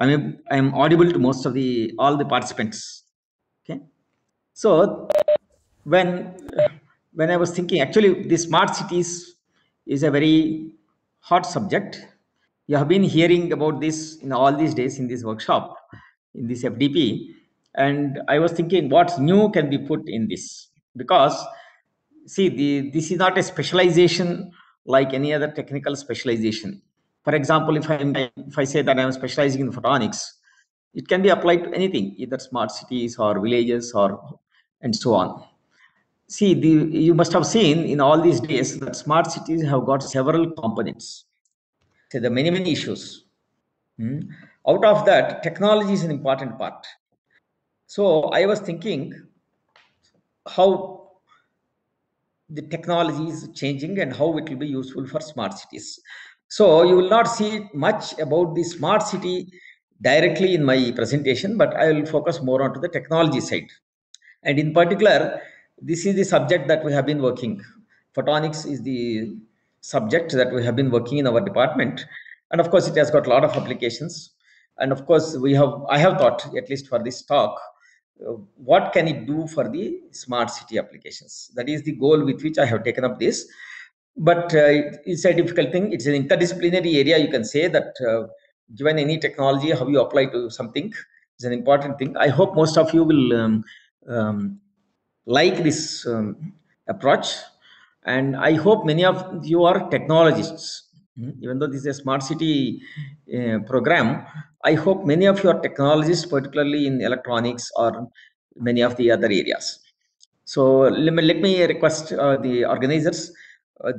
I mean, I am audible to most of the all the participants. Okay, so when when I was thinking, actually, the smart cities is a very hot subject. You have been hearing about this in all these days in this workshop, in this FDP, and I was thinking what's new can be put in this because see the this is not a specialization like any other technical specialization. For example, if I if I say that I am specializing in photonics, it can be applied to anything, either smart cities or villages or and so on. See the you must have seen in all these days that smart cities have got several components. So there are many many issues. Hmm. out of that technology is an important part. So i was thinking how the technology is changing and how it will be useful for smart cities so you will not see much about the smart city directly in my presentation but i will focus more onto the technology side. And in particular this is the subject that we have been working. Photonics is the subject that we have been working in our department. And of course it has got a lot of applications. And of course we have i have thought at least for this talk uh, what can it do for the smart city applications? That is the goal with which i have taken up this but uh, it's a difficult thing. It's an interdisciplinary area. You can say that uh, given any technology how you apply to something is an important thing. I hope most of you will um, um, like this um, approach. And i hope many of you are technologists. Mm, even though this is a smart city uh, program i hope many of you are technologists particularly in electronics or many of the other areas. So let me, let me request uh, the organizers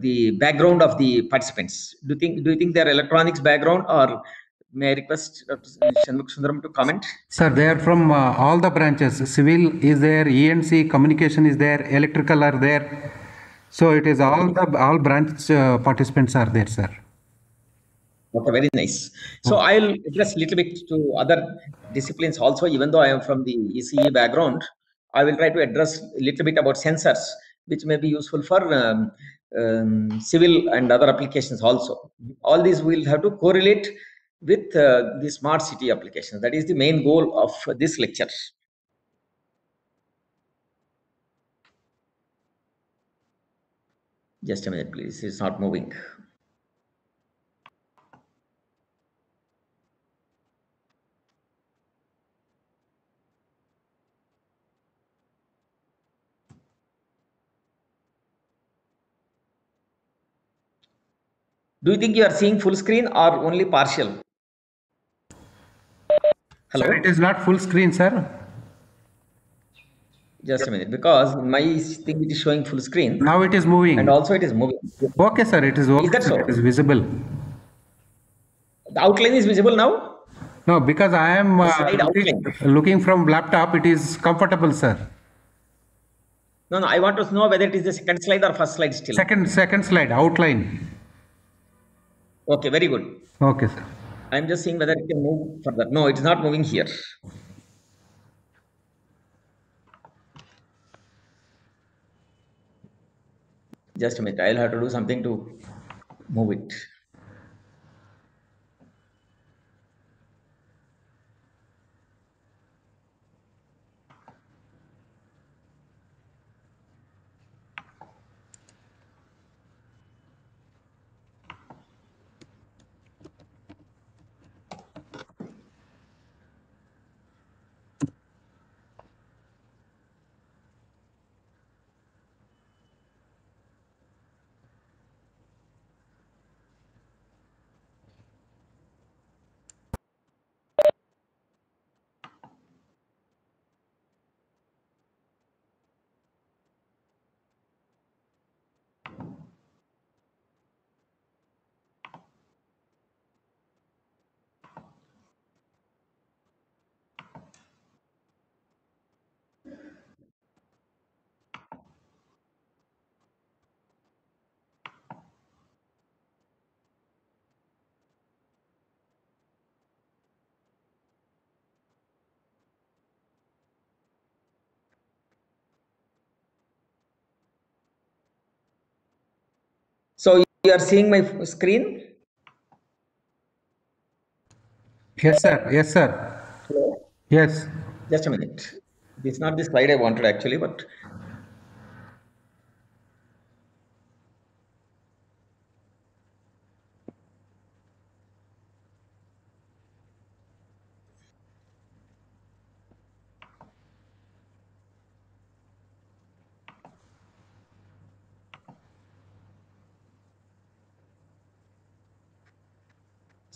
the background of the participants do you think do you think they're electronics background or may i request dr shanmugh sundaram to comment Sir, they are from uh, all the branches. Civil is there, ENC, communication is there, electrical are there. So it is all the all branch uh, participants are there, sir. Okay, very nice. So I'll address a little bit to other disciplines also, even though I am from the ECE background. I will try to address a little bit about sensors, which may be useful for um, um, civil and other applications also. All these will have to correlate with uh, the smart city applications. That is the main goal of this lecture. Just a minute, please. It's not moving. Do you think you are seeing full screen or only partial? Hello? Sir, it is not full screen, sir. Just a minute, because my thing it is showing full screen Now it is moving. and also it is moving. Okay, sir, it is okay. that so? It is visible. The outline is visible now? No, because I am uh, looking, looking from laptop, it is comfortable, sir. No, no, I want to know whether it is the second slide or first slide still. Second, second slide, outline. Okay, very good. Okay, sir. I'm just seeing whether it can move further. No, it is not moving here. Just a minute, I'll have to do something to move it. So you are seeing my screen? Yes, sir. Yes, sir. Hello? Yes. Just a minute. It's not the slide I wanted actually, but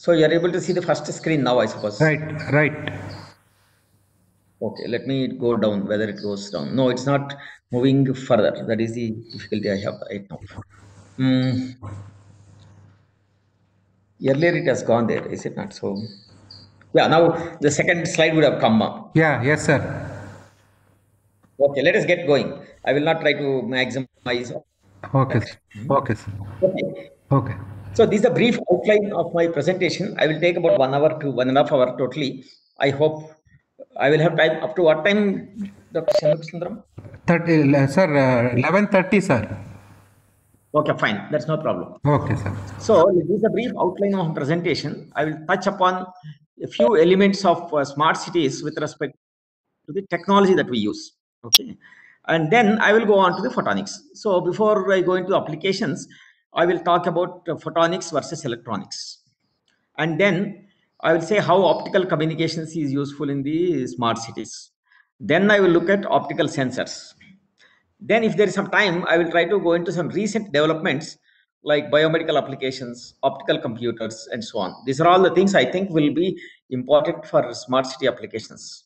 so you are able to see the first screen now, I suppose. Right. Right. Okay, let me go down, whether it goes down. No, it's not moving further. That is the difficulty I have right now. Mm. Earlier it has gone there, is it not? So, yeah, now the second slide would have come up. Yeah. Yes, sir. Okay, let us get going. I will not try to maximize. Okay. sir. Okay, sir. Okay. Okay. So this is a brief outline of my presentation. I will take about one hour to one and a half hour totally. I hope I will have time up to what time, Dr. Shanmugh Sundaram? 30, uh, sir, uh, 11.30, sir. Okay, fine. That's no problem. Okay, sir. So this is a brief outline of my presentation. I will touch upon a few elements of uh, smart cities with respect to the technology that we use. Okay. And then I will go on to the photonics. So before I go into applications, I will talk about uh, photonics versus electronics. And then I will say how optical communications is useful in the smart cities. Then I will look at optical sensors. Then if there is some time, I will try to go into some recent developments like biomedical applications, optical computers, and so on. These are all the things I think will be important for smart city applications.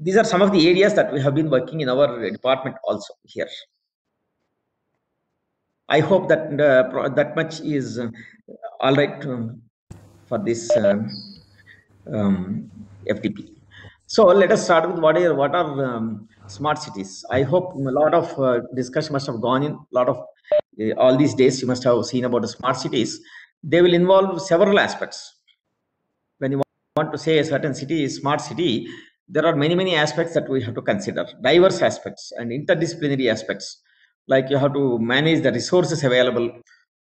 These are some of the areas that we have been working in our department also here. I hope that uh, that much is uh, all right um, for this um, um, FDP. So let us start with what are what are um, smart cities. I hope a lot of uh, discussion must have gone in. A lot of uh, all these days you must have seen about the smart cities. They will involve several aspects. When you want to say a certain city is smart city, there are many many aspects that we have to consider, diverse aspects and interdisciplinary aspects. Like you have to manage the resources available,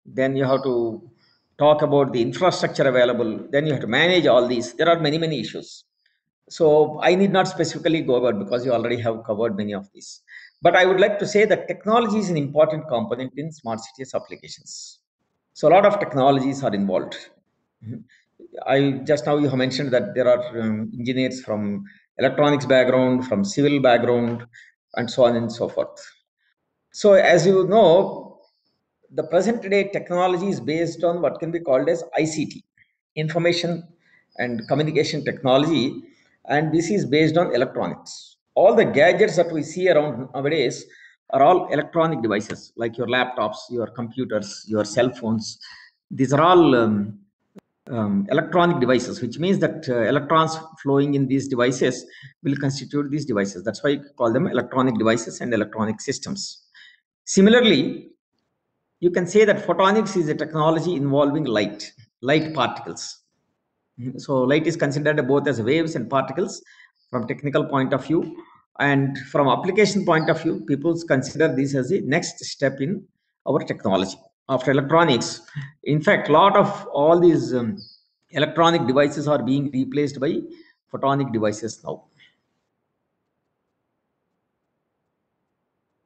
then you have to talk about the infrastructure available, then you have to manage all these. There are many many issues. So I need not specifically go about because you already have covered many of these. But I would like to say that technology is an important component in smart cities applications. So a lot of technologies are involved. Mhm. I just now you have mentioned that there are um, engineers from electronics background, from civil background, and so on and so forth. So as you know, the present day technology is based on what can be called as ICT, information and communication technology, and this is based on electronics. All the gadgets that we see around nowadays are all electronic devices, like your laptops, your computers, your cell phones. These are all um, um, electronic devices, which means that uh, electrons flowing in these devices will constitute these devices. That's why you call them electronic devices and electronic systems. Similarly, you can say that photonics is a technology involving light, light particles. So light is considered both as waves and particles from technical point of view. And from application point of view, people consider this as the next step in our technology. After electronics, in fact, a lot of all these um, electronic devices are being replaced by photonic devices now.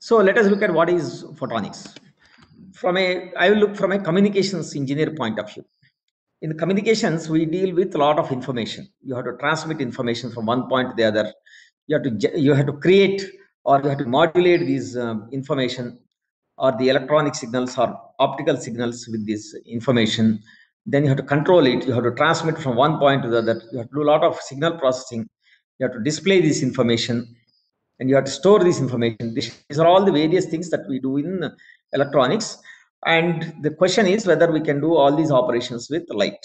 So let us look at what is photonics. From a, I will look from a communications engineer point of view. In communications, we deal with a lot of information. You have to transmit information from one point to the other. You have to you have to create or you have to modulate these um, information or the electronic signals or optical signals with this information. Then you have to control it. You have to transmit from one point to the other. You have to do a lot of signal processing. You have to display this information and you have to store this information. These are all the various things that we do in electronics. And the question is whether we can do all these operations with light.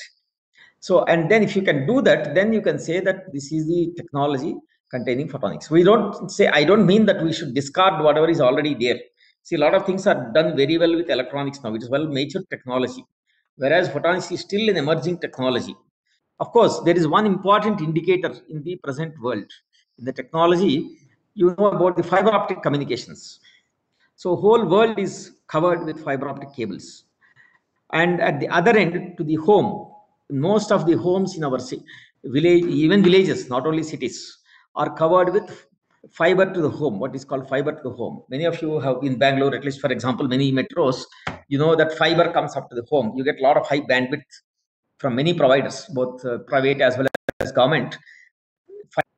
So, and then if you can do that, then you can say that this is the technology containing photonics. We don't say, I don't mean that we should discard whatever is already there. See, a lot of things are done very well with electronics now. It is well matured technology, whereas photonics is still an emerging technology. Of course, there is one important indicator in the present world. In the technology, you know about the fiber optic communications. So whole world is covered with fiber optic cables. And at the other end, to the home, most of the homes in our village, even villages, not only cities, are covered with fiber to the home, what is called fiber to the home. Many of you have in Bangalore, at least for example, many metros, you know that fiber comes up to the home. You get a lot of high bandwidth from many providers, both uh, private as well as government.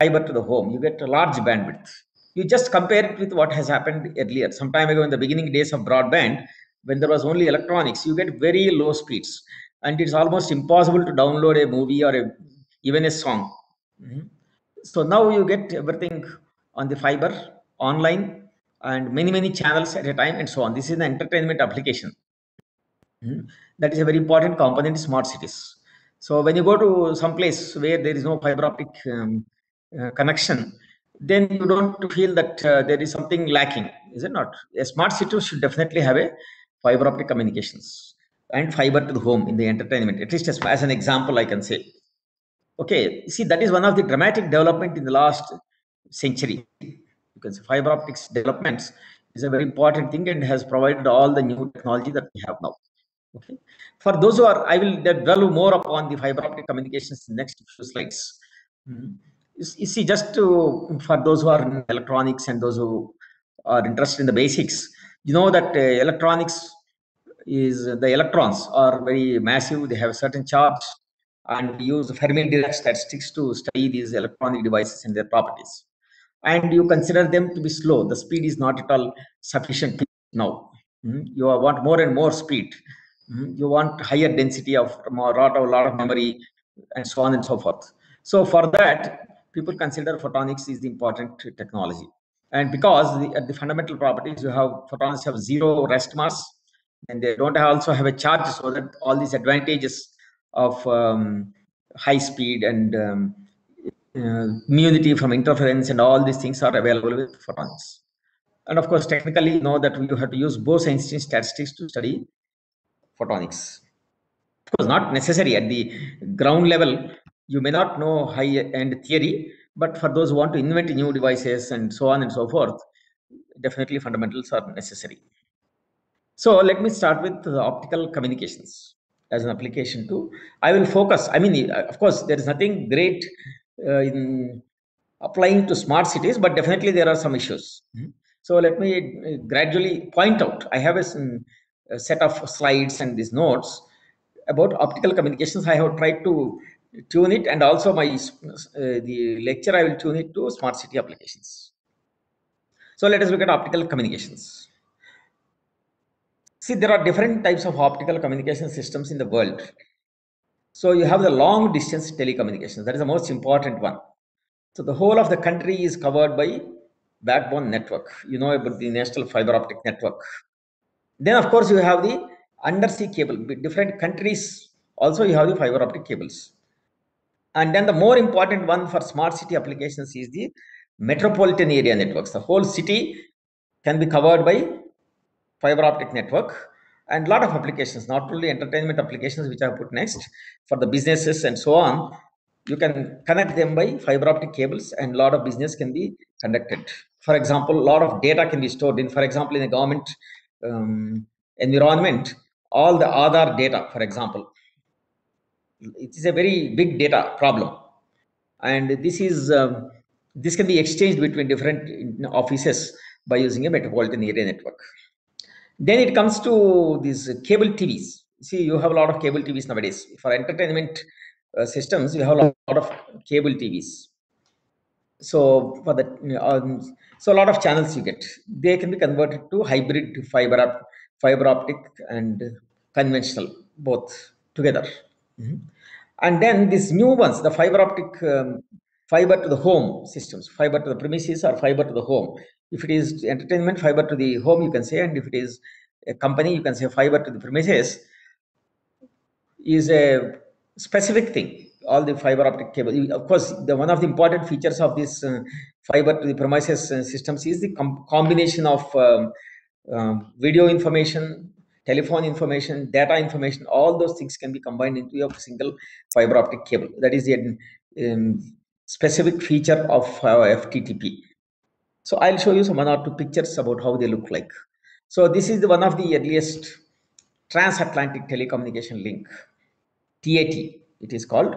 Fiber to the home, you get a large bandwidth. You just compare it with what has happened earlier. Some time ago, in the beginning days of broadband, when there was only electronics, you get very low speeds, and it's almost impossible to download a movie or a, even a song. Mhm. So now you get everything on the fiber online and many many channels at a time and so on. This is the entertainment application. Mhm. That is a very important component in smart cities. So when you go to some place where there is no fiber optic um, uh, connection, then you don't feel that uh, there is something lacking, is it not? A smart city should definitely have a fiber optic communications and fiber to the home in the entertainment. At least as, as an example, I can say. Okay, see that is one of the dramatic development in the last century. You can say fiber optics developments is a very important thing and has provided all the new technology that we have now. Okay. For those who are, I will dwell more upon the fiber optic communications in the next few slides. You s- you see, just to, for those who are in electronics and those who are interested in the basics, you know that uh, electronics is the electrons are very massive. They have a certain charge, and we use Fermi-Dirac statistics to study these electronic devices and their properties. And you consider them to be slow. The speed is not at all sufficient now. Mhm. You want more and more speed. Mhm. You want higher density of more, lot of lot of memory, and so on and so forth. So for that, people consider photonics is the important technology. And because the, at the fundamental properties, you have photons have zero rest mass, and they don't also have a charge, so that all these advantages of um, high speed and um, uh, immunity from interference and all these things are available with photonics. And of course, technically, you know that you have to use Bose-Einstein statistics to study photonics. Of course, not necessary at the ground level. You may not know high-end theory, but for those who want to invent new devices and so on and so forth, definitely fundamentals are necessary. So let me start with the optical communications as an application too. I will focus. I mean, of course, there is nothing great uh, in applying to smart cities, but definitely there are some issues. Mhm. So let me uh, gradually point out. I have a set of slides and these notes about optical communications. I have tried to tune it, and also my uh, the lecture I will tune it to smart city applications. So let us look at optical communications. See, there are different types of optical communication systems in the world. So you have the long distance telecommunications. That is the most important one. So the whole of the country is covered by backbone network. You know about the national fiber optic network. Then of course you have the undersea cable. Different countries also you have the fiber optic cables. And then the more important one for smart city applications is the metropolitan area networks. The whole city can be covered by fiber optic network and a lot of applications, not only entertainment applications, which I put next for the businesses and so on. You can connect them by fiber optic cables and a lot of business can be conducted. For example, a lot of data can be stored in, for example, in a government um, environment, all the Aadhaar data, for example, it is a very big data problem. And this is um, this can be exchanged between different offices by using a metropolitan area network. Then it comes to these cable tvs see you have a lot of cable tvs nowadays. For entertainment uh, systems you have a lot of cable tvs so for the um, so a lot of channels you get. They can be converted to hybrid fiber fiber optic and conventional both together Mhm. and then these new ones the fiber optic um, fiber to the home systems fiber to the premises or fiber to the home if it is entertainment fiber to the home you can say and if it is a company you can say fiber to the premises is a specific thing. All the fiber optic cable. Of course, the one of the important features of this uh, fiber to the premises uh, systems is the com- combination of um, um, video information, telephone information, data information. All those things can be combined into a single fiber optic cable. That is the um, specific feature of uh, FTTP. So I'll show you some one or two pictures about how they look like. So this is the one of the earliest transatlantic telecommunication link. TAT, it is called.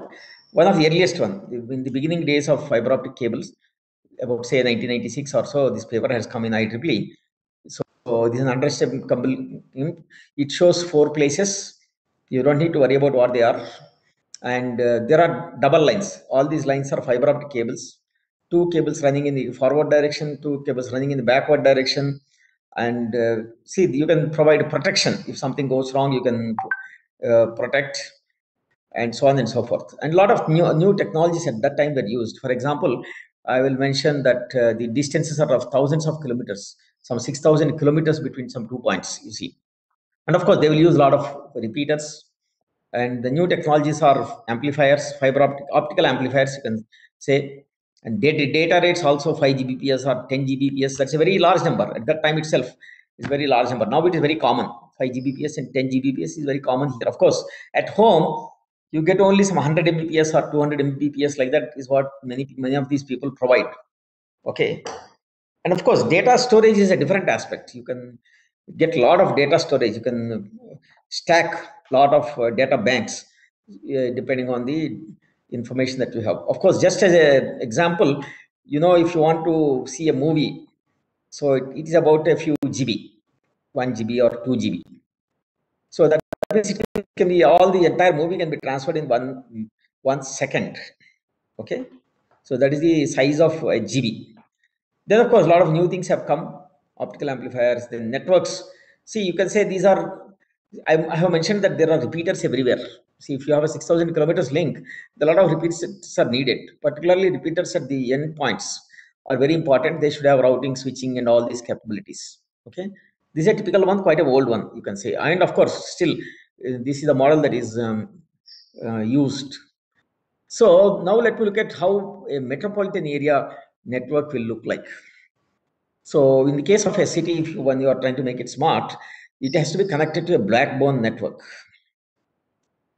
one of the earliest one in the beginning days of fiber optic cables, about say 1996 or so. This paper has come in IEEE. So, this is an understandable. It shows four places. You don't need to worry about what they are. And uh, there are double lines. All these lines are fiber optic cables. Two cables running in the forward direction, two cables running in the backward direction. And uh, see, you can provide protection. If something goes wrong, you can uh, protect and so on and so forth. And a lot of new, new technologies at that time were used. For example, I will mention that uh, the distances are of thousands of kilometers, some 6,000 kilometers between some two points, you see. And of course, they will use a lot of repeaters. And the new technologies are amplifiers, fiber optic, optical amplifiers, you can say. And data, data rates also 5 Gbps or 10 Gbps. That's a very large number. At that time itself, is very large number. Now it is very common. 5 Gbps and 10 Gbps is very common here. Of course, at home, you get only some 100 mbps or 200 mbps like that is what many many of these people provide okay and of course data storage is a different aspect. You can get a lot of data storage. You can stack a lot of uh, data banks uh, depending on the information that you have. Of course just as an example you know if you want to see a movie so it, it is about a few gb 1 gb or 2 gb so that basically can be all the entire movie can be transferred in one one second okay? So that is the size of a gb then of course a lot of new things have come. Optical amplifiers then networks. See you can say these are i, I have mentioned that there are repeaters everywhere. See if you have a 6000 kilometers link a lot of repeaters are needed. Particularly repeaters at the end points are very important. They should have routing switching and all these capabilities. Okay? This is a typical one quite a old one you can say. And of course still uh, this is the model that is um, uh, used. So now let me look at how a metropolitan area network will look like. So in the case of a city, if you, when you are trying to make it smart, it has to be connected to a backbone network.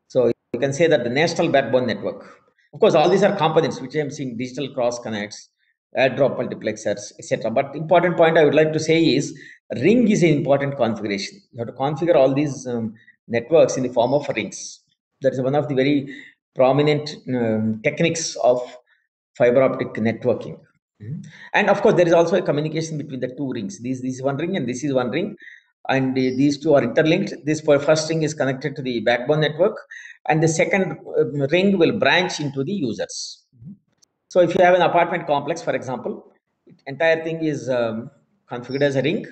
So you can say that the national backbone network. Of course, all these are components which I am seeing digital cross connects, add drop multiplexers, etc. But important point I would like to say is ring is an important configuration. You have to configure all these um, networks in the form of rings. That is one of the very prominent um, techniques of fiber optic networking. And of course, there is also a communication between the two rings. This, this is one ring and this is one ring. And uh, these two are interlinked. This first ring is connected to the backbone network, and the second um, ring will branch into the users. So if you have an apartment complex, for example, entire thing is um, configured as a ring,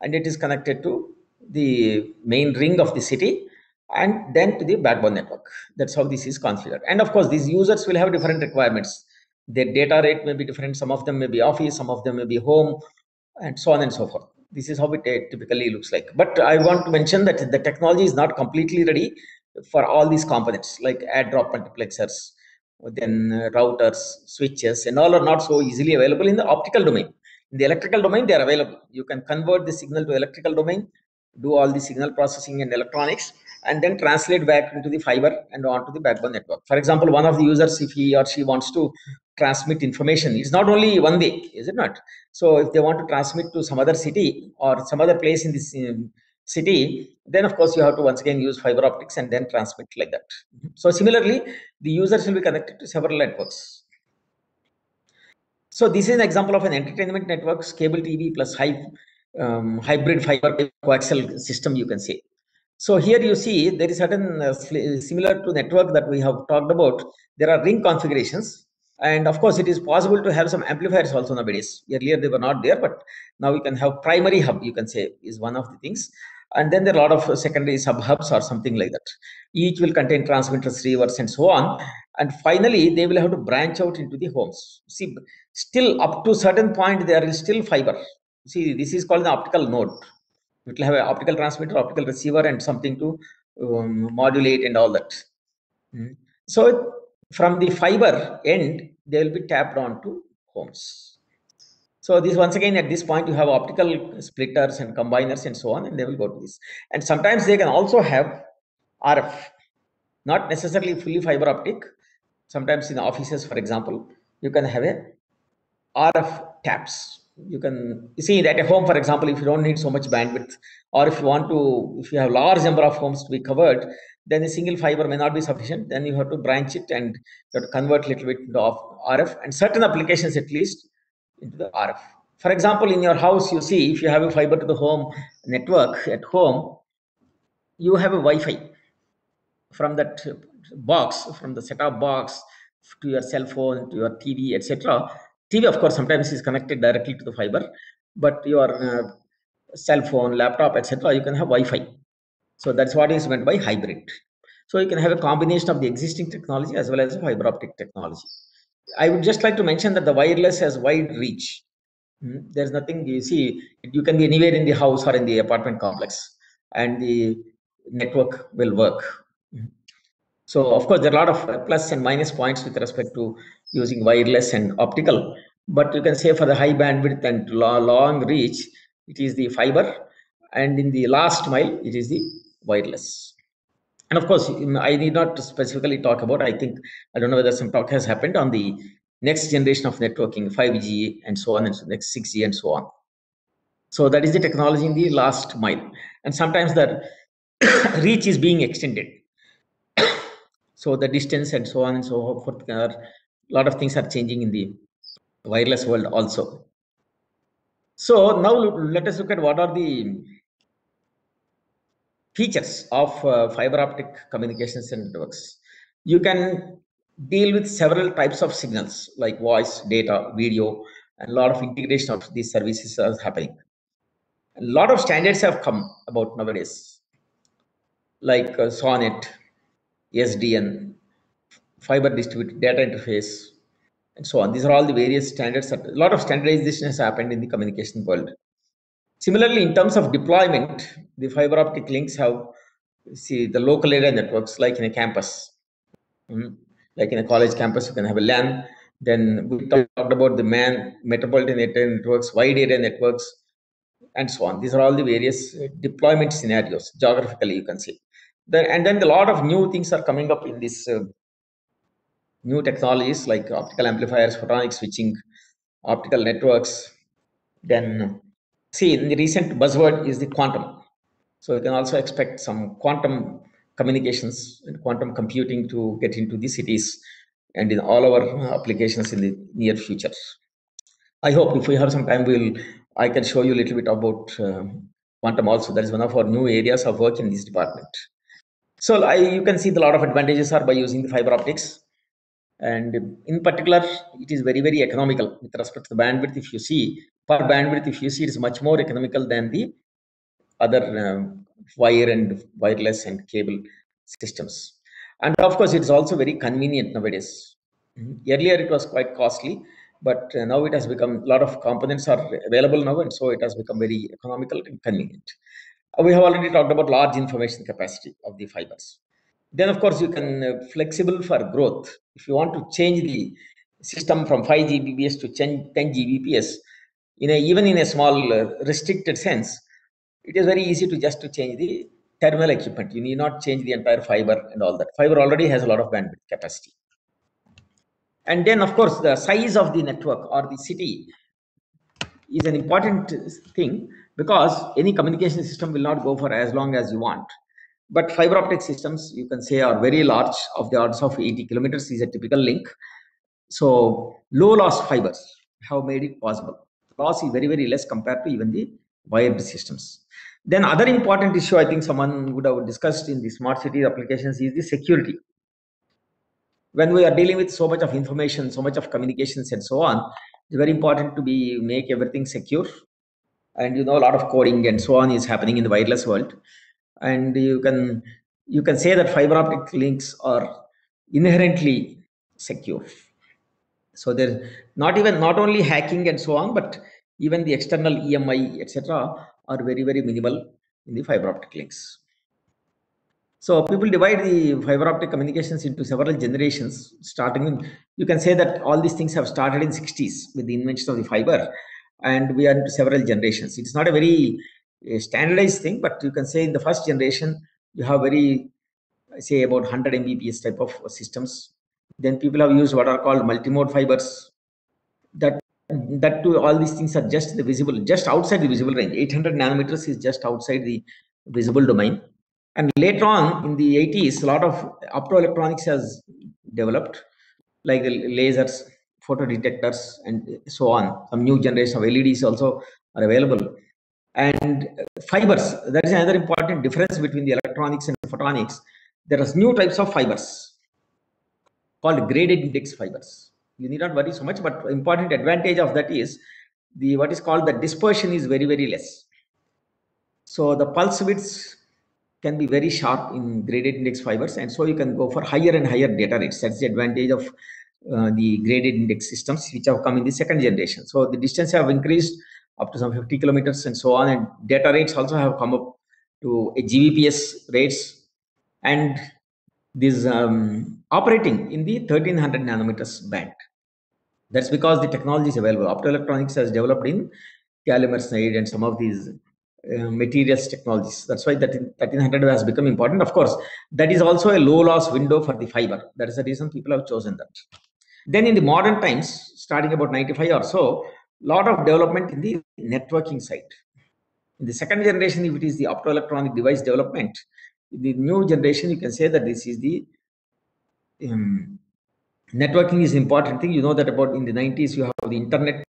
and it is connected to the main ring of the city and then to the backbone network. That's how this is configured. And of course, these users will have different requirements. Their data rate may be different. Some of them may be office, some of them may be home, and so on and so forth. This is how it uh, typically looks like. But I want to mention that the technology is not completely ready for all these components like add drop multiplexers, then uh, routers, switches, and all are not so easily available in the optical domain. In the electrical domain, they are available. You can convert the signal to electrical domain do all the signal processing and electronics and then translate back into the fiber and onto the backbone network. For example, one of the users, if he or she wants to transmit information, it's not only one way, is it not? So if they want to transmit to some other city or some other place in this um, city, then of course you have to once again use fiber optics and then transmit like that. So similarly, the users will be connected to several networks. So this is an example of an entertainment networks, cable TV plus high um, hybrid fiber coaxial system, you can say. So here you see there is certain uh, similar to network that we have talked about. There are ring configurations, and of course, it is possible to have some amplifiers also nowadays. Earlier they were not there, but now we can have primary hub. You can say is one of the things, and then there are a lot of secondary sub hubs or something like that. Each will contain transmitters, receivers, and so on. And finally, they will have to branch out into the homes. See, still up to certain point there is still fiber see this is called the optical node it will have an optical transmitter optical receiver and something to um, modulate and all that mm. so from the fiber end they will be tapped on to homes. So this once again at this point you have optical splitters and combiners and so on and they will go to this. And sometimes they can also have rf not necessarily fully fiber optic. Sometimes in offices for example you can have a rf taps. You can see that at home for example if you don't need so much bandwidth or if you want to if you have large number of homes to be covered then a single fiber may not be sufficient. Then you have to branch it and you have to convert a little bit into RF and certain applications at least into the RF. For example, in your house, you see if you have a fiber to the home network at home, you have a Wi-Fi from that box, from the set-top box to your cell phone, to your TV, etc. TV, of course, sometimes is connected directly to the fiber, but your uh, cell phone, laptop, etc., you can have Wi-Fi. So that's what is meant by hybrid. So you can have a combination of the existing technology as well as fiber optic technology. I would just like to mention that the wireless has wide reach. Hmm, There's nothing you see. You can be anywhere in the house or in the apartment complex, and the network will work. Hmm. So of course, there are a lot of plus and minus points with respect to using wireless and optical. But you can say for the high bandwidth and long reach, it is the fiber, and in the last mile, it is the wireless. And of course, I need not specifically talk about. I think I don't know whether some talk has happened on the next generation of networking, 5G and so on, and so next 6G and so on. So that is the technology in the last mile, and sometimes the reach is being extended so the distance and so on and so forth a lot of things are changing in the wireless world also so now let us look at what are the features of uh, fiber optic communications and networks you can deal with several types of signals like voice data video and a lot of integration of these services are happening a lot of standards have come about nowadays like uh, sonet SDH, fiber distributed data interface, and so on. These are all the various standards. That, a lot of standardization has happened in the communication world. Similarly, in terms of deployment, the fiber optic links have see the local area networks like in a campus. Mm, Like in a college campus, you can have a LAN. Then we talked about the man metropolitan area networks, wide area networks, and so on. These are all the various uh, deployment scenarios geographically, you can see. Then, and then a lot of new things are coming up in this uh, new technologies like optical amplifiers, photonic switching, optical networks. Then, see, in the recent buzzword is the quantum. So you can also expect some quantum communications and quantum computing to get into the cities and in all our applications in the near future. I hope if we have some time, we'll I can show you a little bit about um, quantum also. That is one of our new areas of work in this department. So I, you can see the lot of advantages are by using the fiber optics, and in particular, it is very very economical with respect to the bandwidth. If you see per bandwidth, if you see, it is much more economical than the other um, wire and wireless and cable systems. And of course, it is also very convenient nowadays. Mhm. Earlier, it was quite costly, but uh, now it has become a lot of components are available now, and so it has become very economical and convenient. Uh, We have already talked about large information capacity of the fibers. Then, of course, you can uh, flexible for growth. If you want to change the system from 5 Gbps to 10, 10 Gbps, in a, even in a small uh, restricted sense, it is very easy to just to change the terminal equipment. You need not change the entire fiber and all that. Fiber already has a lot of bandwidth capacity. And then, of course, the size of the network or the city is an important thing because any communication system will not go for as long as you want. But fiber optic systems, you can say, are very large, of the orders of 80 kilometers is a typical link. So low loss fibers have made it possible. Loss is very, very less compared to even the wired systems. Then other important issue I think someone would have discussed in the smart city applications is the security. When we are dealing with so much of information, so much of communications and so on, it's very important to be make everything secure. And you know a lot of coding and so on is happening in the wireless world. And you can you can say that fiber optic links are inherently secure. So there's not even not only hacking and so on, but even the external EMI, etc., are very, very minimal in the fiber optic links. So people divide the fiber optic communications into several generations. Starting, in, you can say that all these things have started in 60s with the invention of the fiber, and we are into several generations. It's not a very uh, standardized thing, but you can say in the first generation you have very, say about 100 Mbps type of systems. Then people have used what are called multimode fibers. That that too, all these things are just the visible, just outside the visible range. 800 nanometers is just outside the visible domain And later on in the 80s, a lot of optoelectronics has developed, like the lasers, photo detectors, and so on. Some new generation of LEDs also are available. And fibers, that is another important difference between the electronics and photonics. There are new types of fibers called graded index fibers. You need not worry so much, but important advantage of that is the what is called the dispersion is very, very less. So the pulse widths can be very sharp in graded index fibers, and so you can go for higher and higher data rates. That's the advantage of uh, the graded index systems, which have come in the second generation. So the distance have increased up to some 50 kilometers and so on, and data rates also have come up to a GBPS rates, and this um, operating in the 1300 nanometers band. That's because the technology is available. Optoelectronics has developed in gallium arsenide and some of these uh, materials technologies. That's why that 1300 has become important. Of course, that is also a low loss window for the fiber. That is the reason people have chosen that. Then in the modern times, starting about 95 or so, lot of development in the networking side. In the second generation, if it is the optoelectronic device development, the new generation, you can say that this is the um, networking is important thing. You know that about in the 90s, you have the internet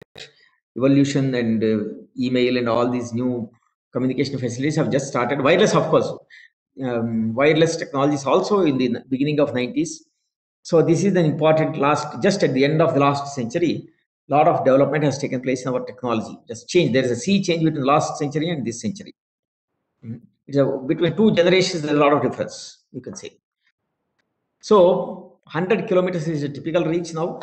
evolution and uh, email and all these new communication facilities have just started. Wireless, of course, um, wireless technologies also in the beginning of 90s. So this is an important last, just at the end of the last century, a lot of development has taken place in our technology. Just change. There is a sea change between last century and this century. Mm. It's a, between two generations, there's a lot of difference, you can say. So 100 kilometers is a typical reach now.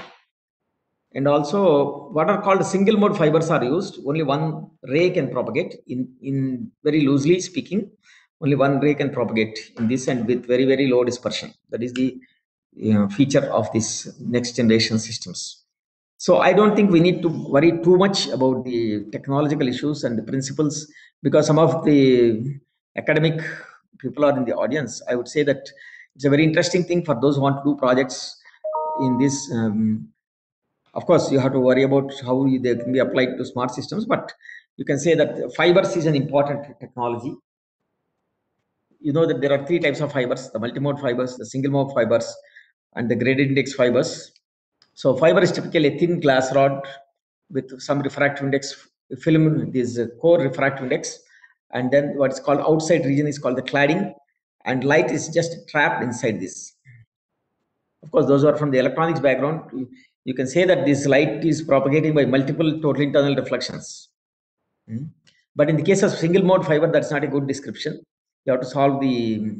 And also what are called single mode fibers are used. Only one ray can propagate in, in very loosely speaking, only one ray can propagate in this and with very, very low dispersion. That is the you know, feature of this next generation systems. So I don't think we need to worry too much about the technological issues and the principles because some of the academic people are in the audience. I would say that it's a very interesting thing for those who want to do projects in this. Um, of course, you have to worry about how they can be applied to smart systems, but you can say that fibers is an important technology. You know that there are three types of fibers, the multimode fibers, the single mode fibers, and the graded index fibers. So fiber is typically a thin glass rod with some refractive index film, this core refractive index, and then what is called outside region is called the cladding, and light is just trapped inside this. Of course, those are from the electronics background, you can say that this light is propagating by multiple total internal reflections. Hmm. But in the case of single mode fiber, that's not a good description. You have to solve the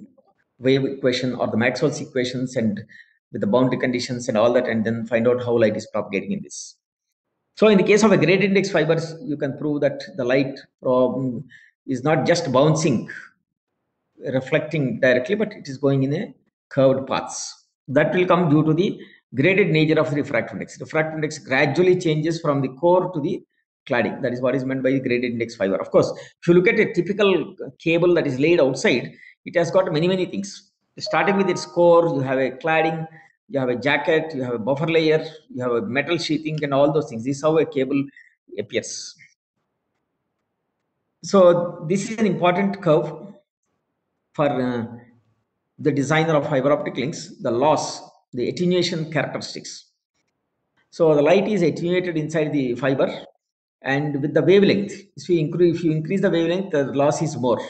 wave equation or the Maxwell's equations and with the boundary conditions and all that, and then find out how light is propagating in this. So in the case of a graded index fibers, you can prove that the light from is not just bouncing, reflecting directly, but it is going in a curved paths. That will come due to the graded nature of the refractive index. Refractive index gradually changes from the core to the cladding. That is what is meant by the graded index fiber. Of course, if you look at a typical cable that is laid outside, it has got many, many things. Starting with its core, you have a cladding, you have a jacket, you have a buffer layer, you have a metal sheathing and all those things. This is how a cable appears. So this is an important curve for uh, the designer of fiber optic links, the loss, the attenuation characteristics. So the light is attenuated inside the fiber and with the wavelength, if you increase, if you increase the wavelength, the loss is more.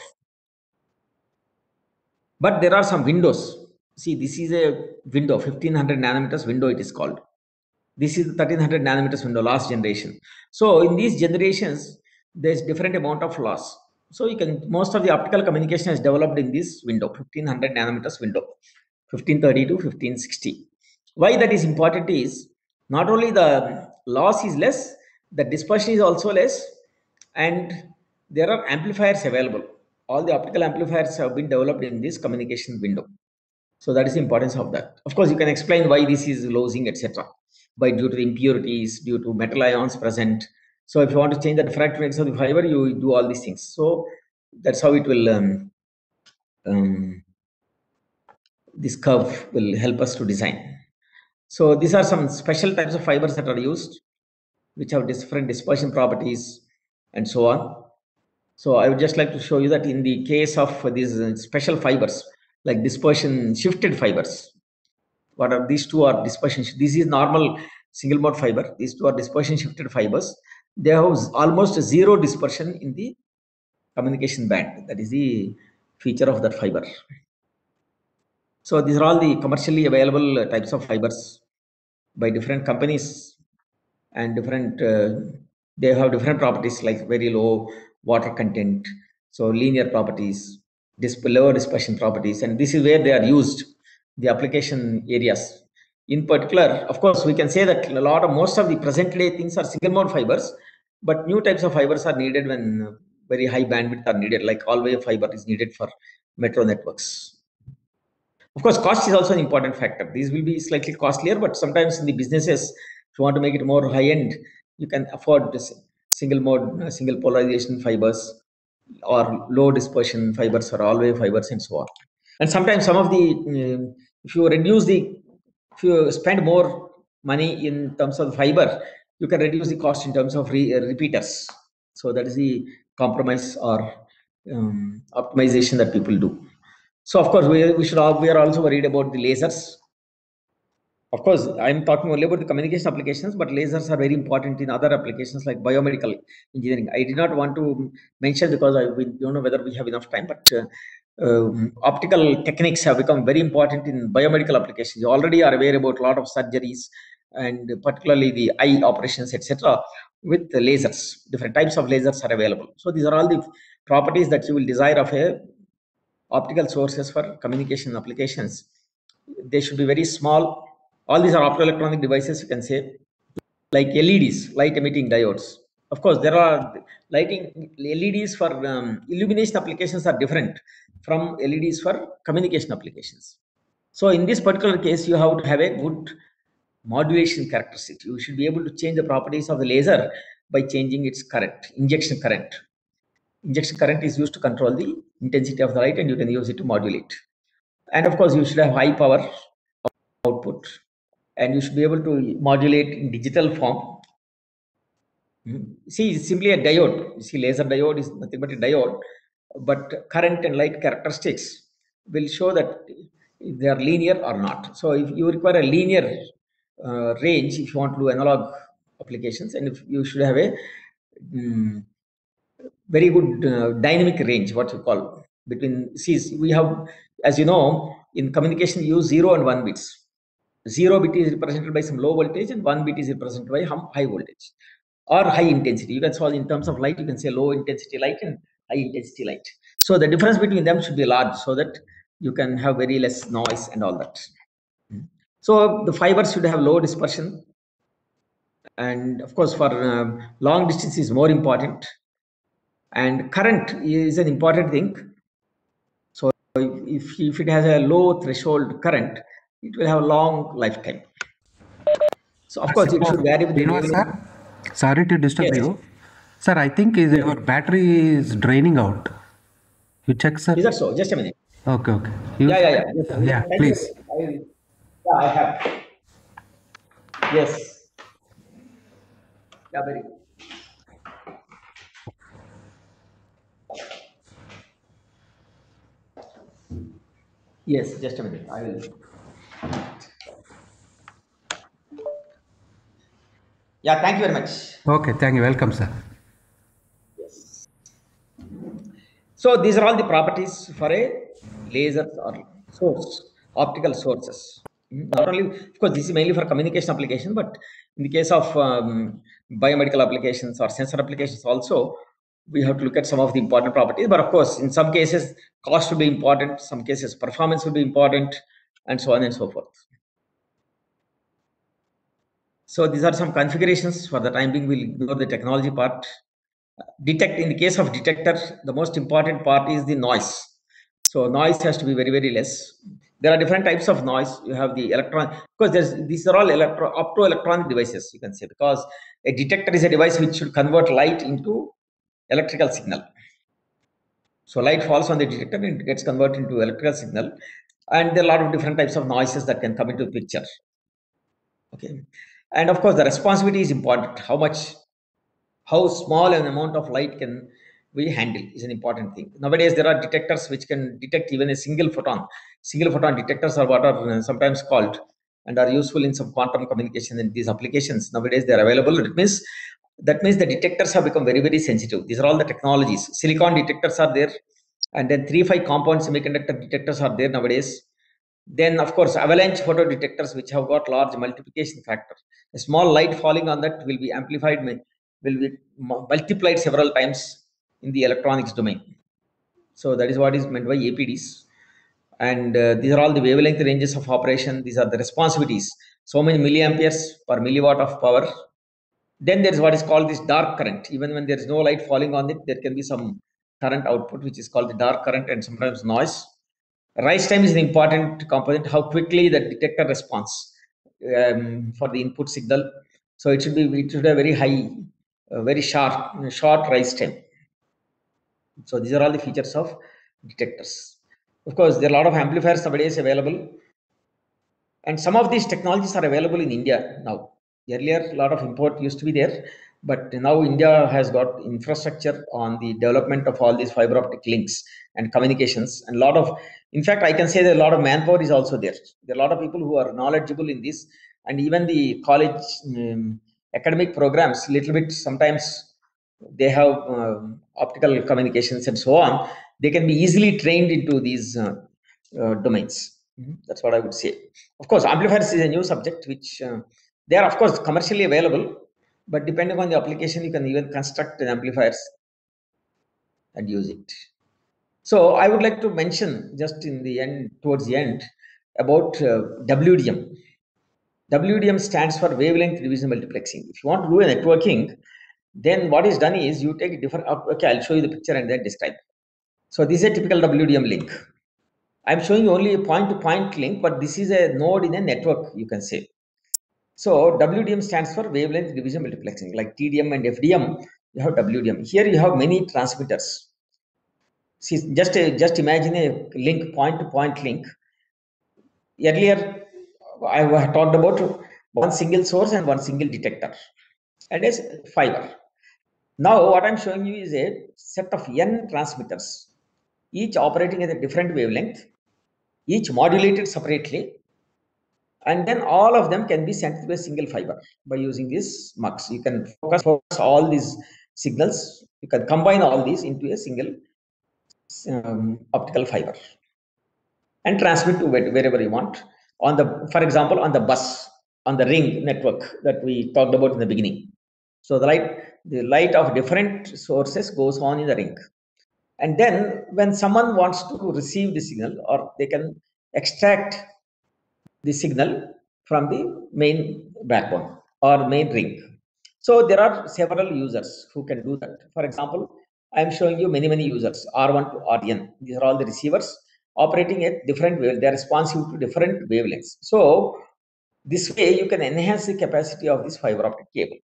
But there are some windows. See, this is a window, 1500 nanometers window it is called. This is the 1300 nanometers window, last generation. So in these generations, there's different amount of loss. So you can, most of the optical communication is developed in this window, 1500 nanometers window, 1530 to 1560. Why that is important is not only the loss is less, the dispersion is also less, and there are amplifiers available. All the optical amplifiers have been developed in this communication window. So that is the importance of that. Of course, you can explain why this is losing, etc. By due to impurities, due to metal ions present, so if you want to change the diffractive index of the fiber, you do all these things. So that's how it will, um, um, this curve will help us to design. So these are some special types of fibers that are used, which have different dispersion properties and so on. So I would just like to show you that in the case of these special fibers, like dispersion shifted fibers, what are these two are dispersion, this is normal single mode fiber. These two are dispersion shifted fibers. They have almost zero dispersion in the communication band. That is the feature of that fiber. So these are all the commercially available types of fibers by different companies and different, uh, they have different properties like very low water content, so linear properties, disp lower dispersion properties, and this is where they are used, the application areas. In particular, of course, we can say that a lot of most of the present day things are single mode fibers, but new types of fibers are needed when uh, very high bandwidth are needed, like all wave fiber is needed for metro networks. Of course, cost is also an important factor. These will be slightly costlier, but sometimes in the businesses, if you want to make it more high end, you can afford this single mode, uh, single polarization fibers or low dispersion fibers or all wave fibers and so on. And sometimes some of the, uh, if you reduce the, if you spend more money in terms of fiber, you can reduce the cost in terms of re, uh, repeaters. So that is the compromise or um, optimization that people do. So of course, we, we should all, we are also worried about the lasers. Of course, I'm talking only about the communication applications, but lasers are very important in other applications like biomedical engineering. I did not want to mention because I we don't know whether we have enough time, but uh, um, optical techniques have become very important in biomedical applications. You already are aware about a lot of surgeries and particularly the eye operations, etc. With lasers, different types of lasers are available. So these are all the properties that you will desire of a optical sources for communication applications. They should be very small. All these are optoelectronic devices, you can say, like LEDs, light emitting diodes. Of course, there are lighting LEDs for um, illumination applications are different from LEDs for communication applications. So in this particular case, you have to have a good modulation characteristic. You should be able to change the properties of the laser by changing its current, injection current. Injection current is used to control the intensity of the light and you can use it to modulate. And of course, you should have high power output and you should be able to modulate in digital form. Hmm. See, simply a diode. You see, laser diode is nothing but a diode, but current and light characteristics will show that they are linear or not. So if you require a linear uh, range, if you want to do analog applications, and if you should have a um, very good uh, dynamic range, what you call between. See, we have, as you know, in communication, you use zero and one bits. Zero bit is represented by some low voltage, and one bit is represented by high voltage or high intensity. You can solve in terms of light, you can say low intensity light and high intensity light. So the difference between them should be large so that you can have very less noise and all that. So the fibers should have low dispersion. And of course, for um, long distance is more important. And current is an important thing. So if, if it has a low threshold current, it will have a long lifetime. So of course, it should vary with the You know, sir, sorry to disturb Yes. you. Sir, I think is your battery is draining out. You check, sir? Is that so? Just a minute. Okay, okay. You- Yeah, yeah, yeah. Yes. Yeah, please. I, yeah, I have. Yes. Yeah, very good. Yes, just a minute. I will. Yeah, thank you very much. Okay, thank you. Welcome, sir. Yes. So these are all the properties for a laser or source, optical sources. Not only, of course, this is mainly for communication application, but in the case of um, biomedical applications or sensor applications also, we have to look at some of the important properties. But of course, in some cases, cost will be important, some cases performance will be important, and so on and so forth. So these are some configurations. For the time being, we'll ignore the technology part detect in the case of detector the most important part is the noise so noise has to be very very less there are different types of noise. You have the electron because there's these are all electro optoelectronic devices you can say because a detector is a device which should convert light into electrical signal. So light falls on the detector and it gets converted into electrical signal. And there are a lot of different types of noises that can come into the picture. Okay. And of course the responsivity is important. How much how small an amount of light can we handle is an important thing. Nowadays, there are detectors which can detect even a single photon. Single photon detectors are what are uh, sometimes called and are useful in some quantum communication in these applications. Nowadays, they are available. It means that means the detectors have become very, very sensitive. These are all the technologies. Silicon detectors are there, and then three five compound semiconductor detectors are there nowadays. Then, of course, avalanche photo detectors, which have got large multiplication factor. A small light falling on that will be amplified, will be multiplied several times in the electronics domain. So that is what is meant by APDs. And uh, these are all the wavelength ranges of operation. These are the responsivities. So many milliamperes per milliwatt of power. Then there is what is called this dark current. Even when there is no light falling on it, there can be some current output, which is called the dark current and sometimes noise. Rise time is an important component, how quickly the detector responds um, for the input signal. So it should be, it should have very high, uh, very sharp, short rise time. So these are all the features of detectors. Of course, there are a lot of amplifiers nowadays available. And some of these technologies are available in India now. Earlier, a lot of import used to be there, but now India has got infrastructure on the development of all these fiber optic links and communications. And a lot of, in fact, I can say that a lot of manpower is also there. There are a lot of people who are knowledgeable in this, and even the college um, academic programs, little bit sometimes they have um, optical communications and so on they can be easily trained into these uh, uh, domains. Mm-hmm. that's what i would say. Of course amplifiers is a new subject which uh, they are of course commercially available but depending on the application you can even construct amplifiers and use it. So i would like to mention just in the end towards the end about wdm wdm stands for wavelength division multiplexing. If you want to do a networking then what is done is you take different uh, okay i'll show you the picture and then describe. So this is a typical wdm link. I'm showing only a point to point link but this is a node in a network you can say. So wdm stands for wavelength division multiplexing like tdm and fdm you have wdm here you have many transmitters. See just a, just imagine a link point to point link. Earlier i talked about one single source and one single detector. And as fiber now, what I'm showing you is a set of n transmitters, each operating at a different wavelength, each modulated separately, and then all of them can be sent to a single fiber by using this mux. You can focus, focus all these signals, you can combine all these into a single um, optical fiber and transmit to wherever you want. On the, for example, on the bus, on the ring network that we talked about in the beginning. So the light the light of different sources goes on in the ring. And then when someone wants to receive the signal or they can extract the signal from the main backbone or main ring. So there are several users who can do that. For example, I'm showing you many, many users, R1 to Rn. These are all the receivers operating at different wavelengths. They're responsive to different wavelengths. So this way you can enhance the capacity of this fiber optic cable.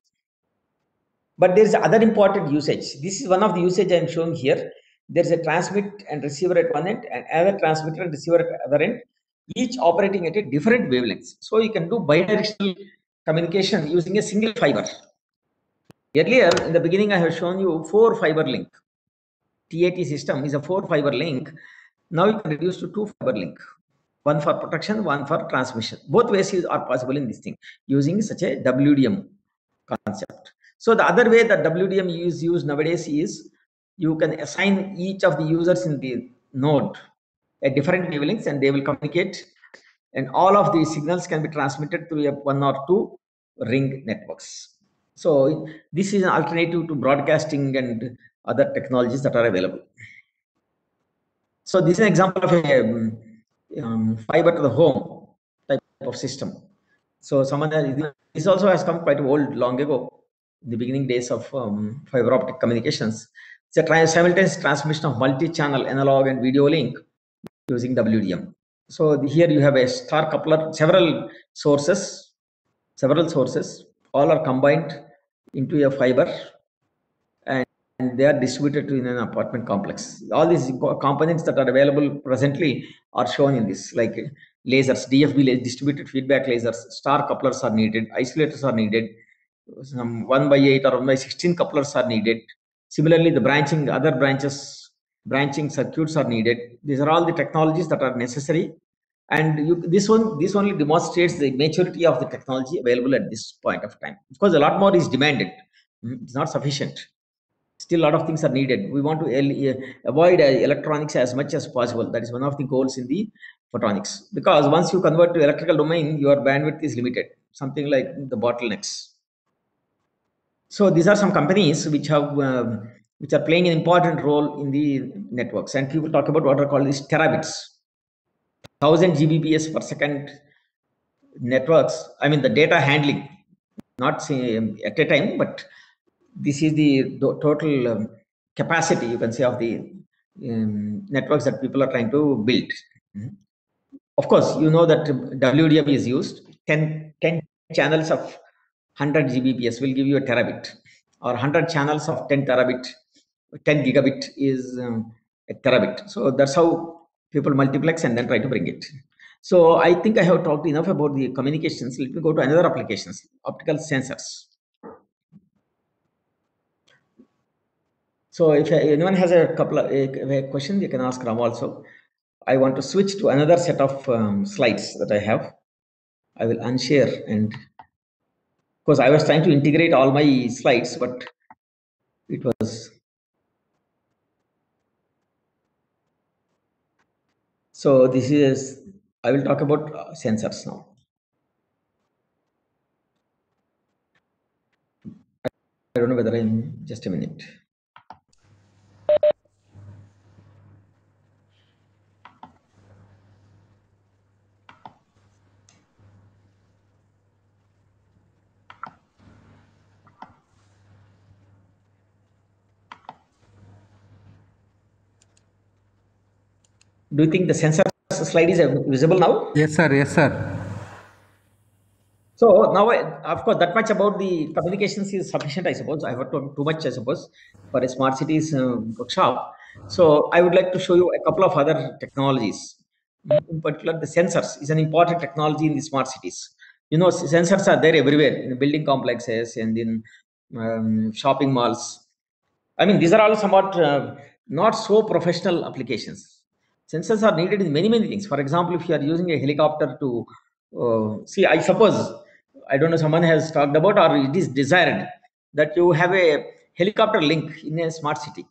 But there is other important usage. This is one of the usage I'm showing here. There's a transmit and receiver at one end and another transmitter and receiver at other end, each operating at a different wavelength. So you can do bidirectional communication using a single fiber. Earlier, in the beginning, I have shown you four fiber link. TAT system is a four fiber link. Now you can reduce to two fiber link. One for protection, one for transmission. Both ways are possible in this thing using such a WDM concept. So the other way that WDM is used nowadays is you can assign each of the users in the node at different wavelengths and they will communicate and all of these signals can be transmitted through one or two ring networks. So this is an alternative to broadcasting and other technologies that are available. So this is an example of a um, fiber to the home type of system. So someone this also has come quite old long ago the beginning days of um, fiber optic communications. It's a trans simultaneous transmission of multi-channel analog and video link using WDM. So the, here you have a star coupler, several sources, several sources, all are combined into a fiber and, and they are distributed in an apartment complex. All these components that are available presently are shown in this, like lasers, DFB distributed feedback lasers, star couplers are needed, isolators are needed, some 1 by 8 or 1 by 16 couplers are needed Similarly, the branching, other branches, branching circuits are needed. These are all the technologies that are necessary. And you, this one, this only demonstrates the maturity of the technology available at this point of time. Of course, a lot more is demanded. Mm, It's not sufficient. Still, a lot of things are needed. We want to avoid uh, electronics as much as possible. That is one of the goals in the photonics. Because once you convert to electrical domain, your bandwidth is limited. Something like the bottlenecks. So these are some companies which have um, which are playing an important role in the networks. And people talk about what are called these terabits, thousand Gbps per second networks. I mean the data handling, not say, at a time, but this is the total um, capacity you can say of the um, networks that people are trying to build. Mhm. Of course, you know that WDM is used. 10, 10 channels of 100 Gbps will give you a terabit, or 100 channels of 10 terabit, 10 gigabit is um, a terabit. So that's how people multiplex and then try to bring it. So I think I have talked enough about the communications. Let me go to another applications, optical sensors. So if anyone has a couple of a, a question, you can ask Ram also. I want to switch to another set of um, slides that I have. I will unshare and because I was trying to integrate all my slides, but it was so. This is I will talk about uh, sensors now. I don't know whether I'm just a minute. Do you think the sensor slide is visible now? Yes, sir. Yes, sir. So now, I- of course, that much about the communications is sufficient, I suppose. I have talked too much, I suppose, for a smart cities uh, workshop. So I would like to show you a couple of other technologies. In particular, the sensors is an important technology in the smart cities. You know, sensors are there everywhere in the building complexes and in um, shopping malls. I mean, these are all somewhat uh, not so professional applications. Sensors are needed in many, many things. For example, if you are using a helicopter to uh, see, I suppose, I don't know, someone has talked about, or it is desired that you have a helicopter link in a smart city.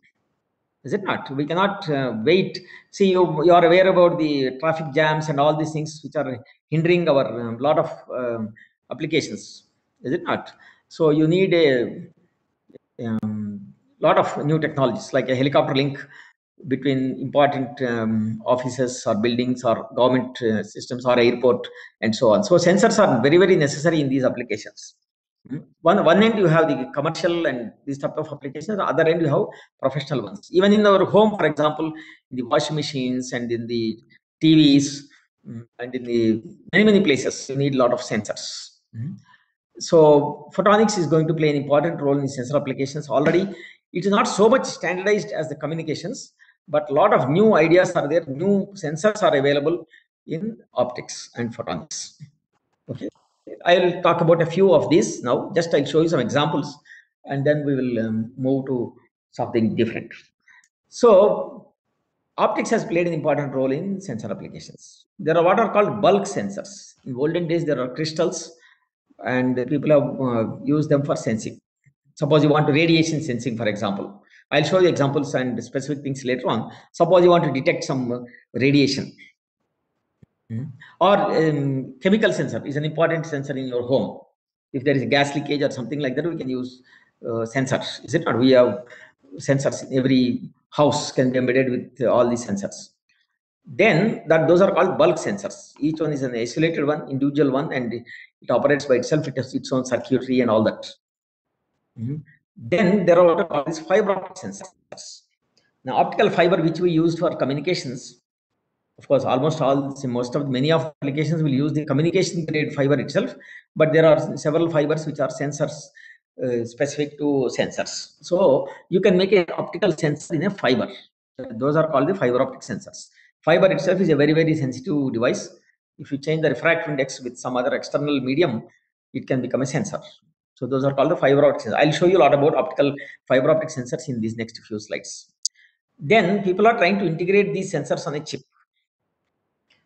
Is it not? We cannot uh, wait. See, you, you are aware about the traffic jams and all these things which are hindering our um, lot of um, applications. Is it not? So you need a um, lot of new technologies like a helicopter link between important um, offices or buildings or government uh, systems or airport and so on. So sensors are very, very necessary in these applications. Mm. One, one end you have the commercial and these type of applications, the other end you have professional ones. Even in our home, for example, in the washing machines and in the TVs mm, and in the many, many places, you need a lot of sensors. Mm. So photonics is going to play an important role in sensor applications. Already, it is not so much standardized as the communications, but a lot of new ideas are there. New sensors are available in optics and photonics. Okay, I'll talk about a few of these now. Just I'll show you some examples, and then we will um, move to something different. So, optics has played an important role in sensor applications. There are what are called bulk sensors. In olden days, there are crystals, and people have uh, used them for sensing. Suppose you want to radiation sensing, for example. I'll show you examples and specific things later on. Suppose you want to detect some uh, radiation. Mhm. Or um, chemical sensor is an important sensor in your home. If there is a gas leakage or something like that, we can use uh, sensors. Is it not? We have sensors in every house can be embedded with uh, all these sensors. Then that those are called bulk sensors. Each one is an isolated one, individual one, and it operates by itself. It has its own circuitry and all that. Mhm. Then there are called these fiber optic sensors. Now, optical fiber, which we use for communications, of course, almost all, most of many of applications will use the communication grade fiber itself, but there are several fibers which are sensors uh, specific to sensors. So you can make an optical sensor in a fiber. Those are called the fiber optic sensors. Fiber itself is a very, very sensitive device. If you change the refractive index with some other external medium, it can become a sensor. So those are called the fiber optic sensors. I'll show you a lot about optical fiber optic sensors in these next few slides. Then people are trying to integrate these sensors on a chip.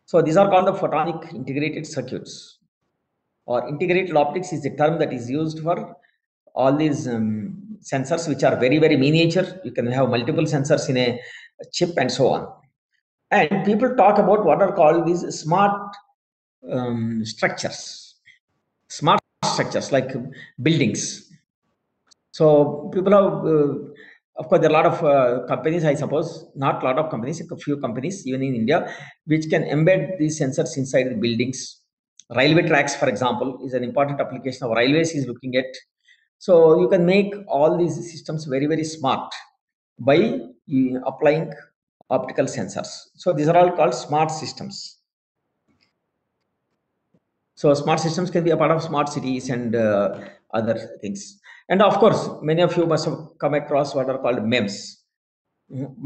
So these are called the photonic integrated circuits or integrated optics is the term that is used for all these um, sensors which are very very miniature you can have multiple sensors in a chip and so on and people talk about what are called these smart um, structures smart structures like buildings. So people have uh, of course there are a lot of uh, companies i suppose. Not a lot of companies a few companies even in india which can embed these sensors inside the buildings. Railway tracks for example is an important application of railways is looking at. So you can make all these systems very very smart by uh, applying optical sensors. So these are all called smart systems so smart systems can be a part of smart cities and uh, other things. And of course many of you must have come across what are called mems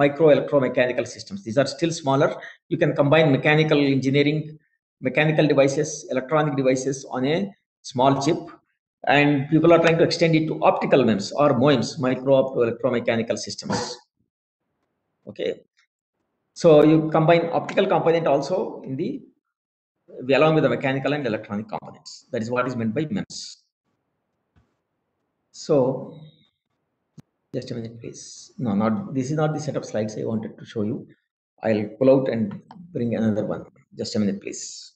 micro electromechanical systems. These are still smaller. You can combine mechanical engineering mechanical devices electronic devices on a small chip and people are trying to extend it to optical MEMS or MOEMS, micro opto electromechanical systems. Okay, so you combine optical component also in the along with the mechanical and electronic components. That is what is meant by MEMS. So, just a minute, please. No, not this is not the set of slides I wanted to show you. I'll pull out and bring another one. Just a minute, please.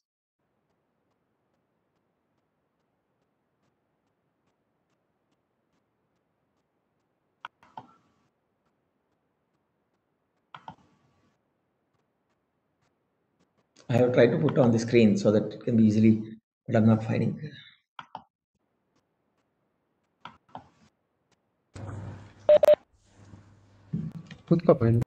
I have tried to put on the screen so that it can be easily, but I'm not finding. खुद का पहले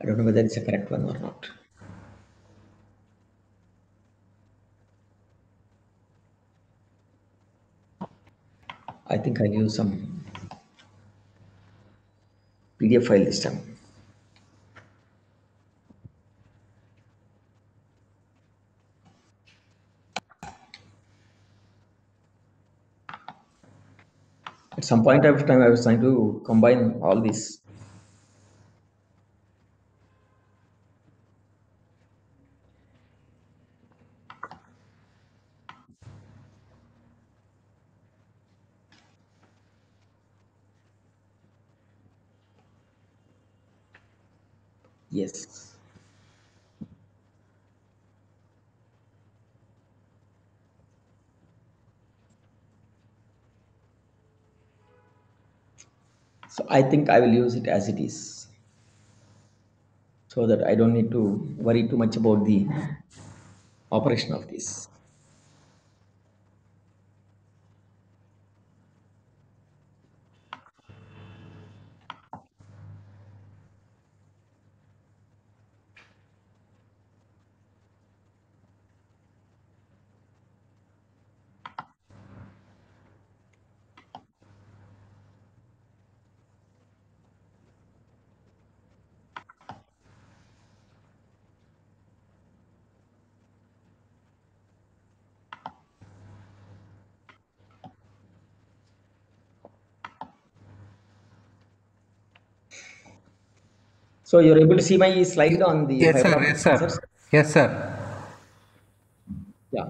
I don't know whether it's a correct one or not. I think I'll use some PDF file this time. At some point of time, I was trying to combine all these. Yes. So I think I will use it as it is so that I don't need to worry too much about the operation of this. So you're able to see my slide on the yes fiber sir yes sir sensors? yes sir Yeah.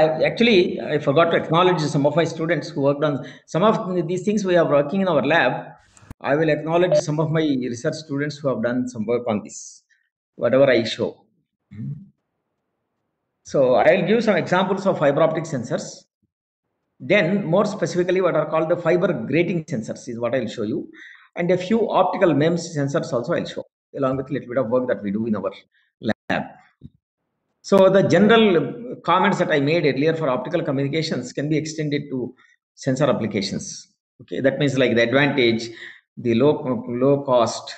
I actually I forgot to acknowledge some of my students who worked on some of these things we are working in our lab. I will acknowledge some of my research students who have done some work on this, whatever I show. So I'll give some examples of fiber optic sensors. Then more specifically what are called the fiber grating sensors is what I'll show you. And a few optical MEMS sensors also I'll show along with a little bit of work that we do in our lab. So the general comments that I made earlier for optical communications can be extended to sensor applications. Okay, that means like the advantage, the low low cost,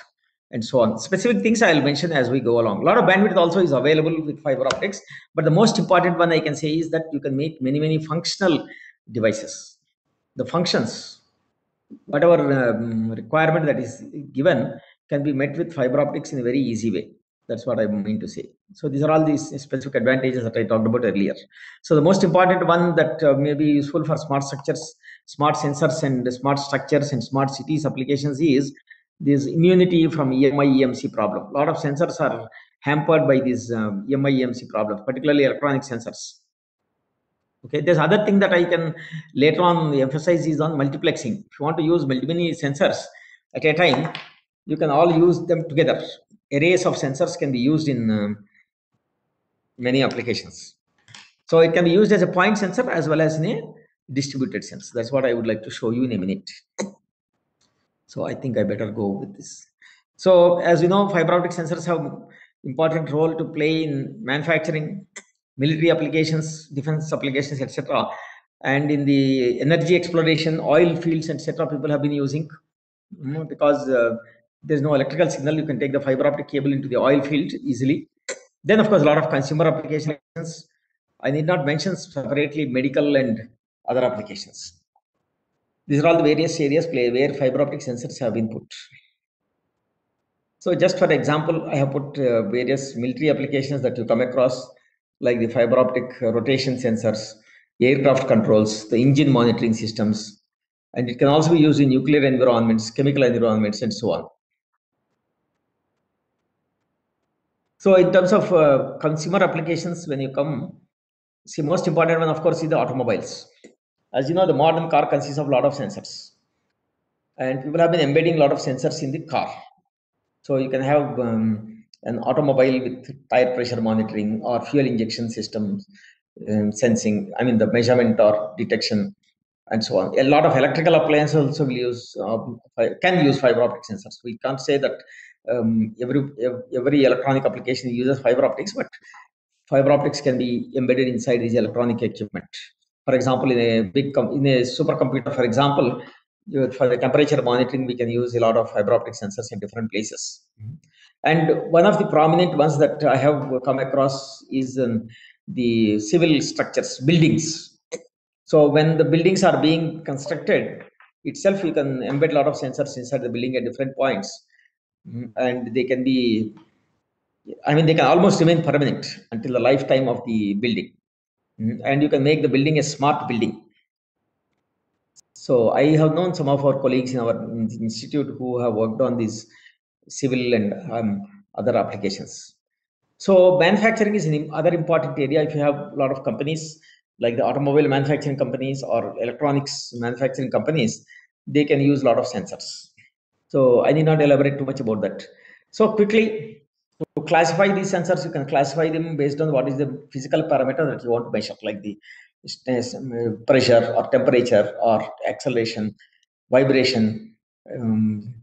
and so on. Specific things I'll mention as we go along. A lot of bandwidth also is available with fiber optics, but the most important one I can say is that you can make many many functional devices. The functions whatever um, requirement that is given can be met with fiber optics in a very easy way. That's what I mean to say. So these are all these specific advantages that I talked about earlier. So the most important one that uh, may be useful for smart structures, smart sensors and smart structures and smart cities applications is this immunity from EMI EMC problem. A lot of sensors are hampered by these um, EMI EMC problems, particularly electronic sensors. Okay, there's other thing that I can later on emphasize is on multiplexing. If you want to use many sensors at a time, you can all use them together. Arrays of sensors can be used in um, many applications. So it can be used as a point sensor as well as in a distributed sense. That's what I would like to show you in a minute. So I think I better go with this. So as you know, fiber optic sensors have important role to play in manufacturing, military applications, defense applications, etc. And in the energy exploration, oil fields, etc., people have been using because uh, there's no electrical signal. You can take the fiber optic cable into the oil field easily. Then, of course, a lot of consumer applications. I need not mention separately medical and other applications. These are all the various areas where fiber optic sensors have been put. So just for example, I have put uh, various military applications that you come across, like the fiber optic rotation sensors, aircraft controls, the engine monitoring systems, and it can also be used in nuclear environments, chemical environments, and so on. So in terms of uh, consumer applications, when you come, see most important one, of course, is the automobiles. As you know, the modern car consists of a lot of sensors. And people have been embedding a lot of sensors in the car. So you can have um, an automobile with tire pressure monitoring or fuel injection systems, um, sensing, I mean, the measurement or detection and so on. A lot of electrical appliances also will use, um, can use fiber optic sensors. We can't say that um, every every electronic application uses fiber optics, but fiber optics can be embedded inside these electronic equipment. For example, in a big in a supercomputer, for example, for the temperature monitoring, we can use a lot of fiber optic sensors in different places. And one of the prominent ones that I have come across is um, the civil structures, buildings. So when the buildings are being constructed, itself you can embed a lot of sensors inside the building at different points. Mm, and they can be i mean they can almost remain permanent until the lifetime of the building. Mm, and you can make the building a smart building. So i have known some of our colleagues in our institute who have worked on these civil and um, other applications. So manufacturing is an other important area. If you have a lot of companies like the automobile manufacturing companies or electronics manufacturing companies they can use a lot of sensors. So I need not elaborate too much about that. So quickly, to classify these sensors, you can classify them based on what is the physical parameter that you want to measure, like the um, pressure or temperature or acceleration, vibration, um,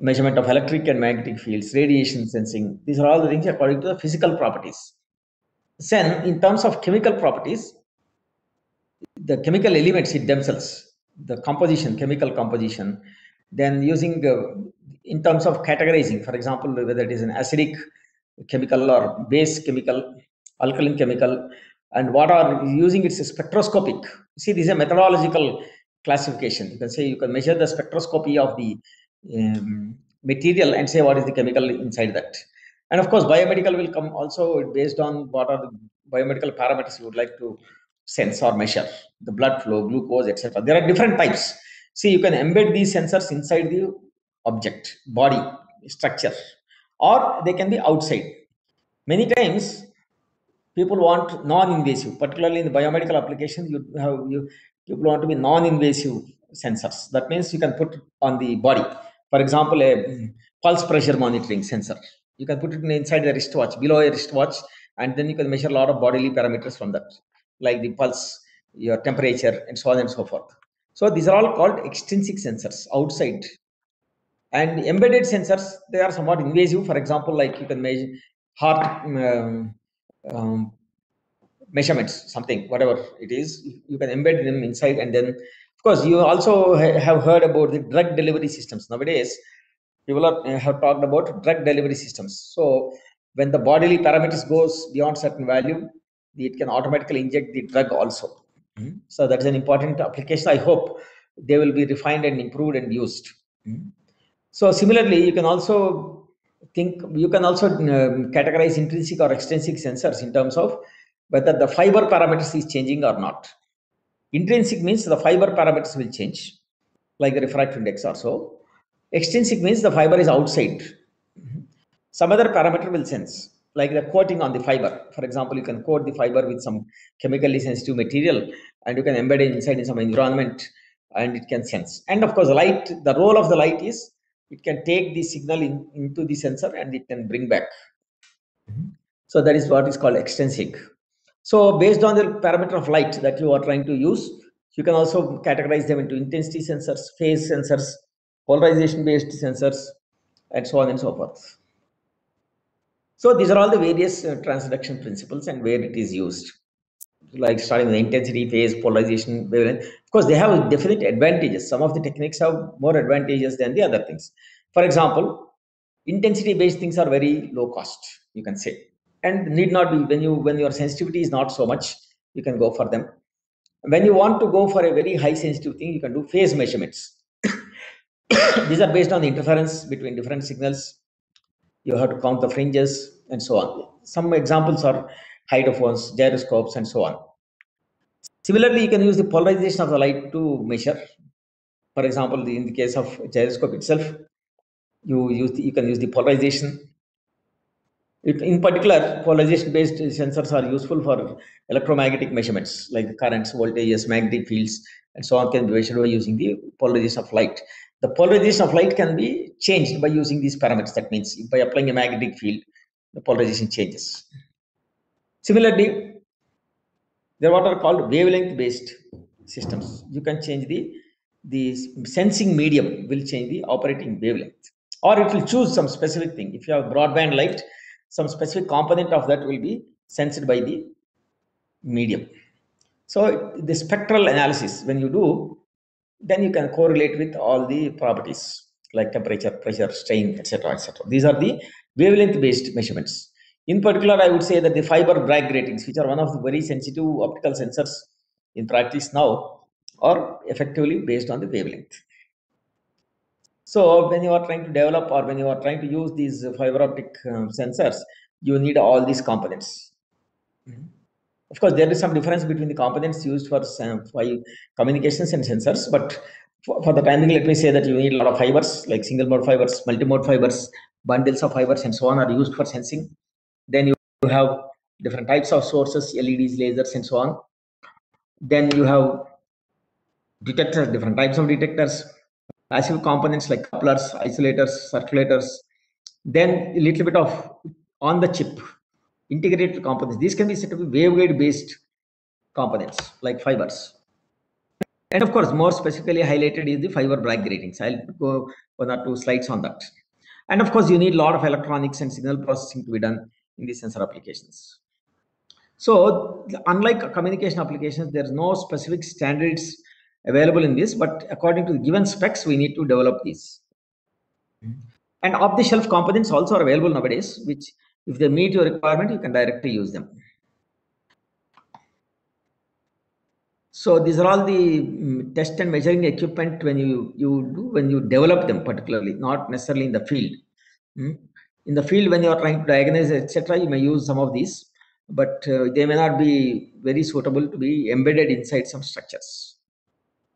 measurement of electric and magnetic fields, radiation sensing. These are all the things according to the physical properties. Then, in terms of chemical properties, the chemical elements in themselves, the composition, chemical composition, then using uh, in terms of categorizing, for example, whether it is an acidic chemical or base chemical, alkaline chemical, and what are using its spectroscopic. See, this is a methodological classification. You can say you can measure the spectroscopy of the um, material and say what is the chemical inside that. And of course, biomedical will come also based on what are the biomedical parameters you would like to sense or measure, the blood flow, glucose, etc. There are different types. See, you can embed these sensors inside the object, body, structure, or they can be outside. Many times, people want non-invasive, particularly in the biomedical application, you have you people want to be non-invasive sensors. That means you can put on the body. For example, a pulse pressure monitoring sensor. You can put it inside the wristwatch, below a wristwatch, and then you can measure a lot of bodily parameters from that, like the pulse, your temperature, and so on and so forth. So these are all called extrinsic sensors outside. And embedded sensors, they are somewhat invasive. For example, like you can measure heart um, um, measurements, something, whatever it is, you can embed them inside. And then, course, you also ha have heard about the drug delivery systems. Nowadays, people are, have talked about drug delivery systems. So when the bodily parameters goes beyond certain value, it can automatically inject the drug also. Mm-hmm. So that is an important application. I hope they will be refined and improved and used. Mm. So similarly, you can also think you can also um, categorize intrinsic or extrinsic sensors in terms of whether the fiber parameters is changing or not. Intrinsic means the fiber parameters will change, like the refractive index or so. Extrinsic means the fiber is outside. Some other parameter will sense, like the coating on the fiber. For example, you can coat the fiber with some chemically sensitive material and you can embed it inside in some environment and it can sense. And of course, light, the role of the light is it can take the signal in, into the sensor and it can bring back. So that is what is called extrinsic. So based on the parameter of light that you are trying to use, you can also categorize them into intensity sensors, phase sensors, polarization based sensors, and so on and so forth. So these are all the various uh, transduction principles and where it is used. Like starting with intensity, phase, polarization, wavelength. Of course, they have definite advantages. Some of the techniques have more advantages than the other things. For example, intensity based things are very low cost, you can say and need not be when you when your sensitivity is not so much you can go for them. When you want to go for a very high sensitive thing you can do phase measurements. These are based on the interference between different signals. You have to count the fringes and so on. Some examples are hydrophones gyroscopes and so on. Similarly you can use the polarization of the light to measure. For example in the case of gyroscope itself you use the, you can use the polarization in particular, polarization-based sensors are useful for electromagnetic measurements like currents, voltages, magnetic fields, and so on can be measured by using the polarization of light. The polarization of light can be changed by using these parameters. That means by applying a magnetic field, the polarization changes. Similarly, there are what are called wavelength-based systems. You can change the the sensing medium will change the operating wavelength, or it will choose some specific thing. If you have broadband light, some specific component of that will be sensed by the medium. So the spectral analysis, when you do, then you can correlate with all the properties like temperature, pressure, strain, etc., etc. These are the wavelength-based measurements. In particular, I would say that the fiber Bragg gratings, which are one of the very sensitive optical sensors in practice now, are effectively based on the wavelength. So when you are trying to develop or when you are trying to use these fiber optic um, sensors, you need all these components. Mm-hmm. Of course, there is some difference between the components used for, for communications and sensors, but for, for the time being, let me say that you need a lot of fibers, like single mode fibers, multi-mode fibers, bundles of fibers, and so on are used for sensing. Then you have different types of sources, LEDs, lasers, and so on. Then you have detectors, different types of detectors, passive components like couplers, isolators, circulators, then a little bit of on the chip integrated components. These can be set up waveguide based components like fibers. And of course, more specifically highlighted is the fiber Bragg gratings. I'll go one or two slides on that. And of course, you need a lot of electronics and signal processing to be done in these sensor applications. So unlike communication applications, there's no specific standards available in this, but according to the given specs, we need to develop these. And off-the-shelf components also are available nowadays, which if they meet your requirement, you can directly use them. So these are all the um, test and measuring equipment when you, you do when you develop them particularly, not necessarily in the field. Mm. In the field, when you are trying to diagnose, etc., you may use some of these, but uh, they may not be very suitable to be embedded inside some structures.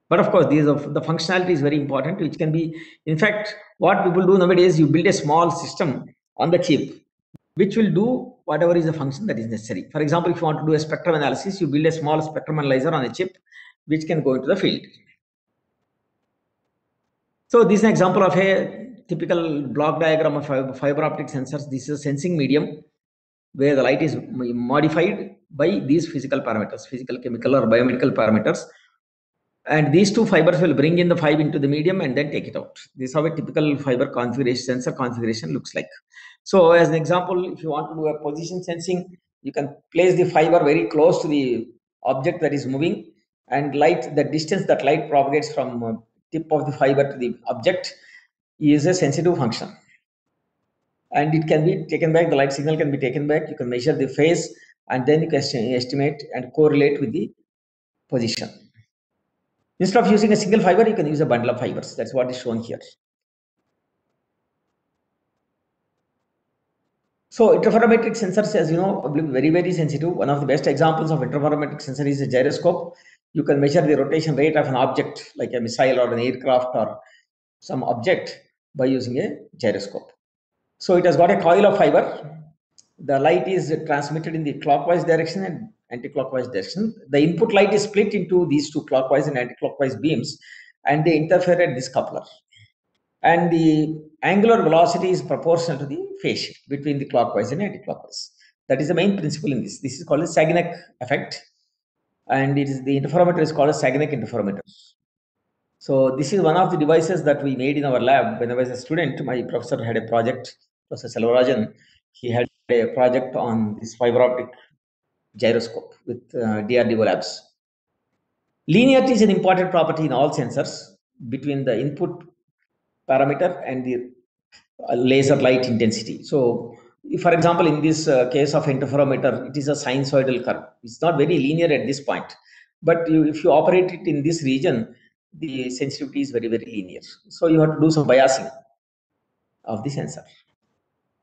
But of course, these of the functionality is very important, which can be, in fact, what people do nowadays, you build a small system on the chip, which will do whatever is the function that is necessary. For example, if you want to do a spectrum analysis, you build a small spectrum analyzer on a chip, which can go into the field. So this is an example of a typical block diagram of fiber optic sensors. This is a sensing medium where the light is modified by these physical parameters, physical, chemical, or biomedical parameters and these two fibers will bring in the fiber into the medium and then take it out. This is how a typical fiber configuration, sensor configuration looks like. So as an example, if you want to do a position sensing, you can place the fiber very close to the object that is moving and light, the distance that light propagates from uh, tip of the fiber to the object is a sensitive function. And it can be taken back, the light signal can be taken back, you can measure the phase and then you can estimate and correlate with the position. Instead of using a single fiber, you can use a bundle of fibers. That's what is shown here. So interferometric sensors, as you know, very, very sensitive. One of the best examples of interferometric sensor is a gyroscope. You can measure the rotation rate of an object like a missile or an aircraft or some object by using a gyroscope. So it has got a coil of fiber. The light is transmitted in the clockwise direction and anti-clockwise direction. The input light is split into these two clockwise and anti-clockwise beams and they interfere at this coupler. And the angular velocity is proportional to the phase shift between the clockwise and anti-clockwise. That is the main principle in this. This is called a Sagnac effect. And it is the interferometer is called a Sagnac interferometer. So this is one of the devices that we made in our lab. When I was a student, my professor had a project, Professor Selvarajan. He had a project on this fiber optic gyroscope with uh, DRDO labs. Linearity is an important property in all sensors between the input parameter and the uh, laser light intensity. So, for example, in this uh, case of interferometer, it is a sinusoidal curve. It's not very linear at this point, but you, if you operate it in this region, the sensitivity is very, very linear. So, you have to do some biasing of the sensor.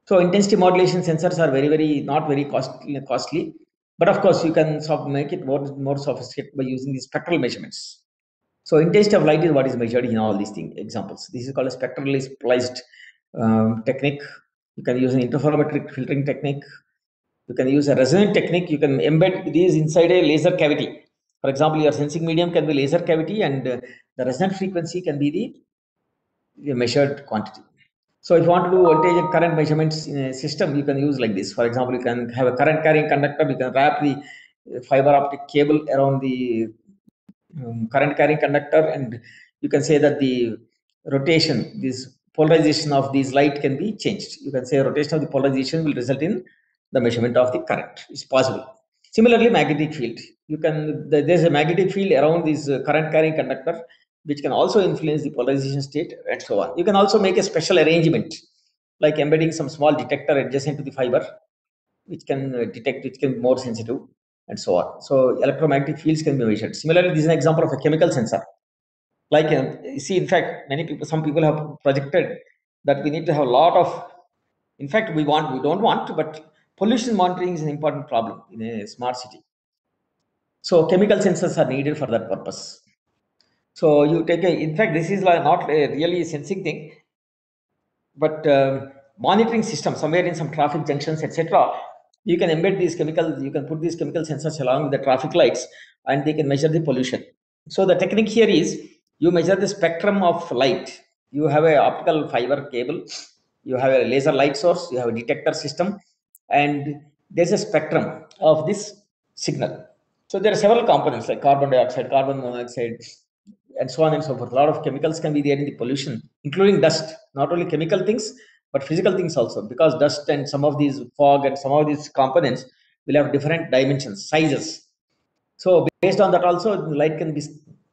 So, intensity modulation sensors are very, very not very costly, costly but of course, you can sort of make it more, more sophisticated by using the spectral measurements. So intensity of light is what is measured in all these things, examples. This is called a spectrally spliced um, technique. You can use an interferometric filtering technique. You can use a resonant technique. You can embed these inside a laser cavity. For example, your sensing medium can be laser cavity and uh, the resonant frequency can be the, the measured quantity. So if you want to do voltage and current measurements in a system, you can use like this. For example, you can have a current carrying conductor, you can wrap the fiber optic cable around the um, current carrying conductor and you can say that the rotation, this polarization of these light can be changed. You can say rotation of the polarization will result in the measurement of the current. It's possible. Similarly, magnetic field. You can, there's a magnetic field around this uh, current carrying conductor which can also influence the polarization state and so on. You can also make a special arrangement like embedding some small detector adjacent to the fiber, which can uh, detect, which can be more sensitive and so on. So electromagnetic fields can be measured. Similarly, this is an example of a chemical sensor. Like, you see, in fact, many people, some people have projected that we need to have a lot of, in fact, we want, we don't want, but pollution monitoring is an important problem in a smart city. So chemical sensors are needed for that purpose. So you take a, in fact, this is like not a really sensing thing, but uh, monitoring system somewhere in some traffic junctions, etc. You can embed these chemicals, you can put these chemical sensors along the traffic lights and they can measure the pollution. So the technique here is you measure the spectrum of light. You have a optical fiber cable, you have a laser light source, you have a detector system, and there's a spectrum of this signal. So there are several components like carbon dioxide, carbon monoxide, and so on and so forth. A lot of chemicals can be there in the pollution, including dust, not only chemical things, but physical things also, because dust and some of these fog and some of these components will have different dimensions, sizes. So based on that also, light can be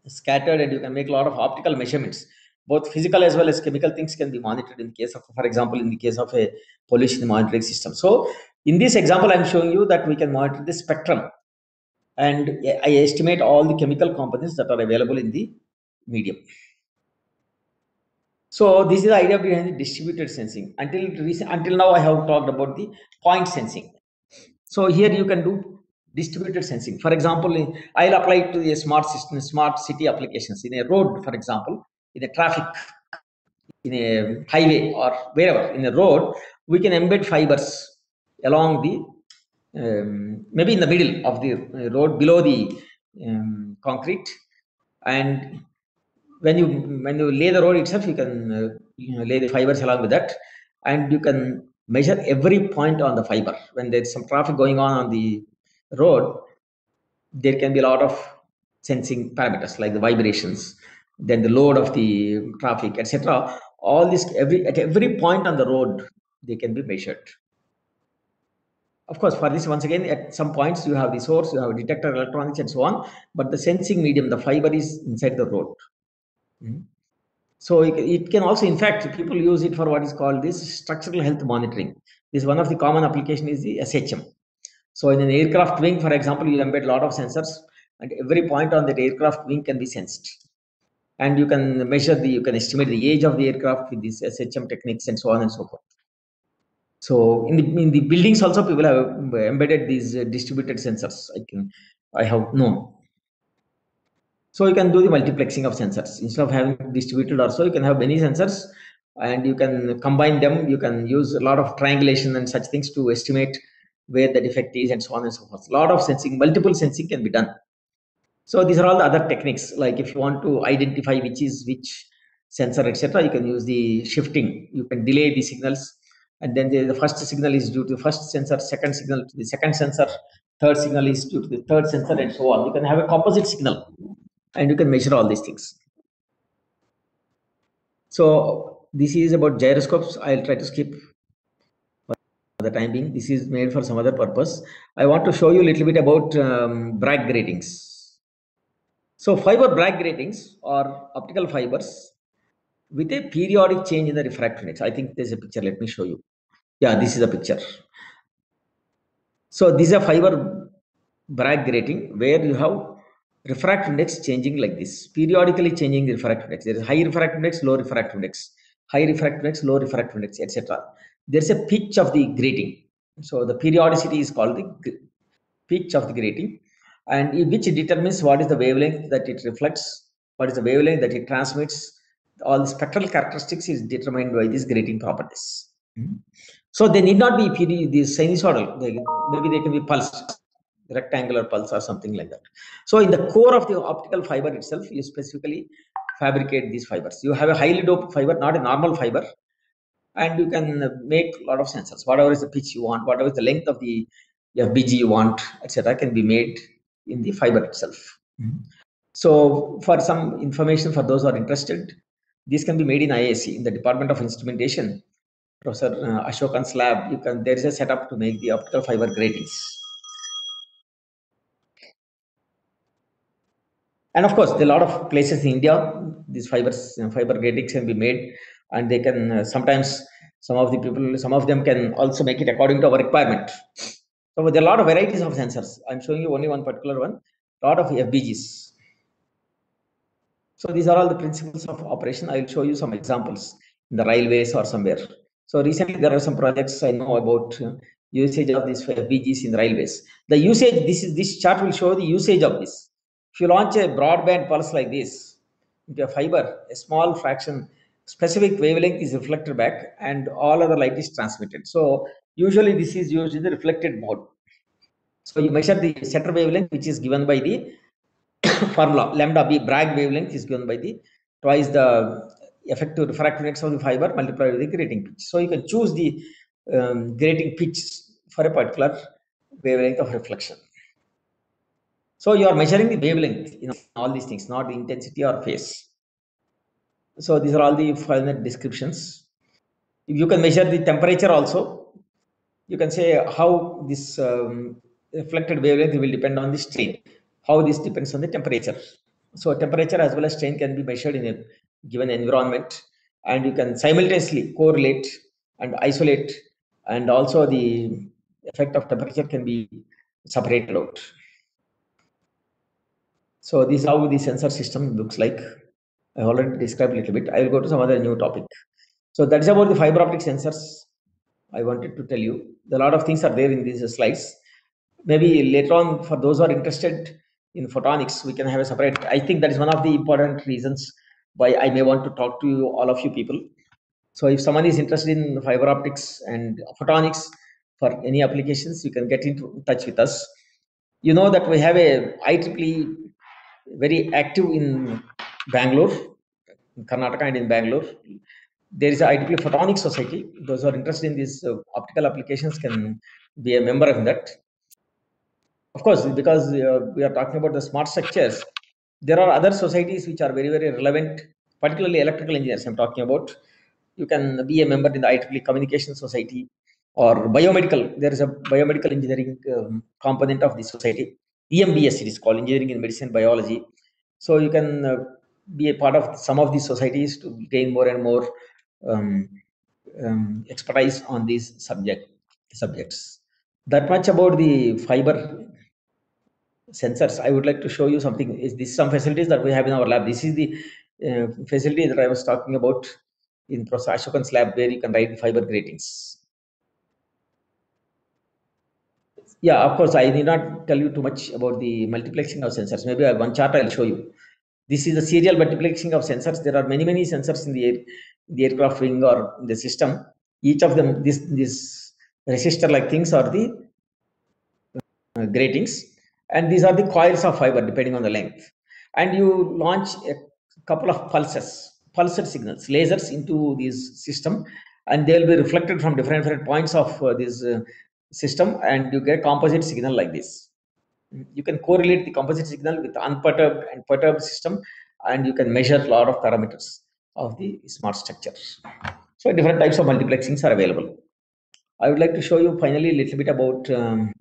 scattered and you can make a lot of optical measurements. Both physical as well as chemical things can be monitored in the case of, for example, in the case of a pollution monitoring system. So in this example, I'm showing you that we can monitor the spectrum and I estimate all the chemical components that are available in the medium. So this is the idea behind the distributed sensing. Until recent, until now, I have talked about the point sensing. So here you can do distributed sensing. For example, I'll apply it to the smart system, smart city applications in a road, for example, in a traffic, in a highway or wherever in a road, we can embed fibers along the um, maybe in the middle of the road below the um, concrete and when you when you lay the road itself you can uh, you know, lay the fibers along with that. And you can measure every point on the fiber. When there's some traffic going on on the road there can be a lot of sensing parameters like the vibrations then the load of the traffic etc all this every at every point on the road they can be measured. Of course, for this, once again, at some points you have the source, you have a detector electronics and so on, but the sensing medium, the fiber is inside the road. Mm -hmm. So it, can also, in fact, people use it for what is called this structural health monitoring. This one of the common application is the SHM. So in an aircraft wing, for example, you embed a lot of sensors and every point on that aircraft wing can be sensed. and you can measure the, you can estimate the age of the aircraft with these SHM techniques and so on and so forth. So in the in the buildings also people have embedded these distributed sensors. I can I have known. So you can do the multiplexing of sensors instead of having distributed also you can have many sensors and you can combine them. You can use a lot of triangulation and such things to estimate where the defect is and so on and so forth. A lot of sensing, multiple sensing can be done. So these are all the other techniques. Like if you want to identify which is which sensor, etc., you can use the shifting. You can delay the signals, and then the, the first signal is due to the first sensor, second signal to the second sensor, third signal is due to the third sensor, and so on. You can have a composite signal, and you can measure all these things. So this is about gyroscopes. I'll try to skip for the time being. This is made for some other purpose. I want to show you a little bit about um, Bragg gratings. So fiber Bragg gratings are optical fibers with a periodic change in the refractive index. I think there's a picture. Let me show you. Yeah, this is a picture. So this is a fiber Bragg grating where you have refractive index changing like this, periodically changing the refractive index. There is high refractive index, low refractive index, high refractive index, low refractive index, etc. There's a pitch of the grating. So the periodicity is called the pitch of the grating and which determines what is the wavelength that it reflects, what is the wavelength that it transmits. All the spectral characteristics is determined by these grating properties. Mm-hmm. So they need not be these sinusoidal. They, maybe they can be pulsed, rectangular pulse or something like that. So in the core of the optical fiber itself, you specifically fabricate these fibers. You have a highly doped fiber, not a normal fiber, and you can make a lot of sensors. Whatever is the pitch you want, whatever is the length of the FBG you want, etc., can be made in the fiber itself. Mm-hmm. So for some information for those who are interested, this can be made in IISc in the Department of Instrumentation. Professor uh, Asokan's lab, you can there is a setup to make the optical fiber gratings. And of course, a lot of places in India, these fibers, you know, fiber gratings can be made, and they can uh, sometimes some of the people, some of them can also make it according to our requirement. So there are a lot of varieties of sensors. I'm showing you only one particular one, a lot of FBGs. So these are all the principles of operation. I'll show you some examples in the railways or somewhere. So recently there are some projects I know about uh, usage of these FBGs in railways. The usage, this is this chart will show the usage of this. If you launch a broadband pulse like this into a fiber, a small fraction, specific wavelength is reflected back and all other light is transmitted. So Usually this is used in the reflected mode. So you measure the center wavelength, which is given by the formula lambda b Bragg wavelength is given by the twice the effective refractive index of the fiber multiplied with the grating pitch. So you can choose the um, grating pitch for a particular wavelength of reflection. So you are measuring the wavelength in all these things, not the intensity or phase. So these are all the final descriptions. You can measure the temperature also you can say how this um, reflected wavelength will depend on the strain, how this depends on the temperature. So temperature as well as strain can be measured in a given environment and you can simultaneously correlate and isolate and also the effect of temperature can be separated out. So this is how the sensor system looks like. I already described a little bit. I will go to some other new topic. So that is about the fiber optic sensors. I wanted to tell you. A lot of things are there in these slides. Maybe later on, for those who are interested in photonics, we can have a separate. I think that is one of the important reasons why I may want to talk to you, all of you people. So if someone is interested in fiber optics and photonics for any applications, you can get into touch with us. You know that we have a IEEE very active in Bangalore, Karnataka and in Bangalore there is a IEEE Photonics Society. Those who are interested in these uh, optical applications can be a member of that. Of course, because uh, we are talking about the smart structures, there are other societies which are very, very relevant, particularly electrical engineers I'm talking about. You can be a member in the IEEE Communication Society or biomedical. There is a biomedical engineering um, component of this society. EMBS it is called, Engineering in Medicine Biology. So you can uh, be a part of some of these societies to gain more and more um, um, expertise on these subject subjects. That much about the fiber sensors. I would like to show you something. Is this some facilities that we have in our lab? This is the uh, facility that I was talking about in Professor Asokan's lab, where you can write fiber gratings. Yeah, of course, I need not tell you too much about the multiplexing of sensors. Maybe I- one chart I'll show you. This is the serial multiplexing of sensors. There are many, many sensors in the, air, the aircraft wing or the system. Each of them, this, this resistor-like things are the uh, gratings and these are the coils of fiber depending on the length and you launch a couple of pulses pulsed signals lasers into this system and they will be reflected from different different points of uh, this uh, system and you get composite signal like this you can correlate the composite signal with unperturbed and perturbed system and you can measure a lot of parameters of the smart structure so different types of multiplexings are available i would like to show you finally a little bit about um,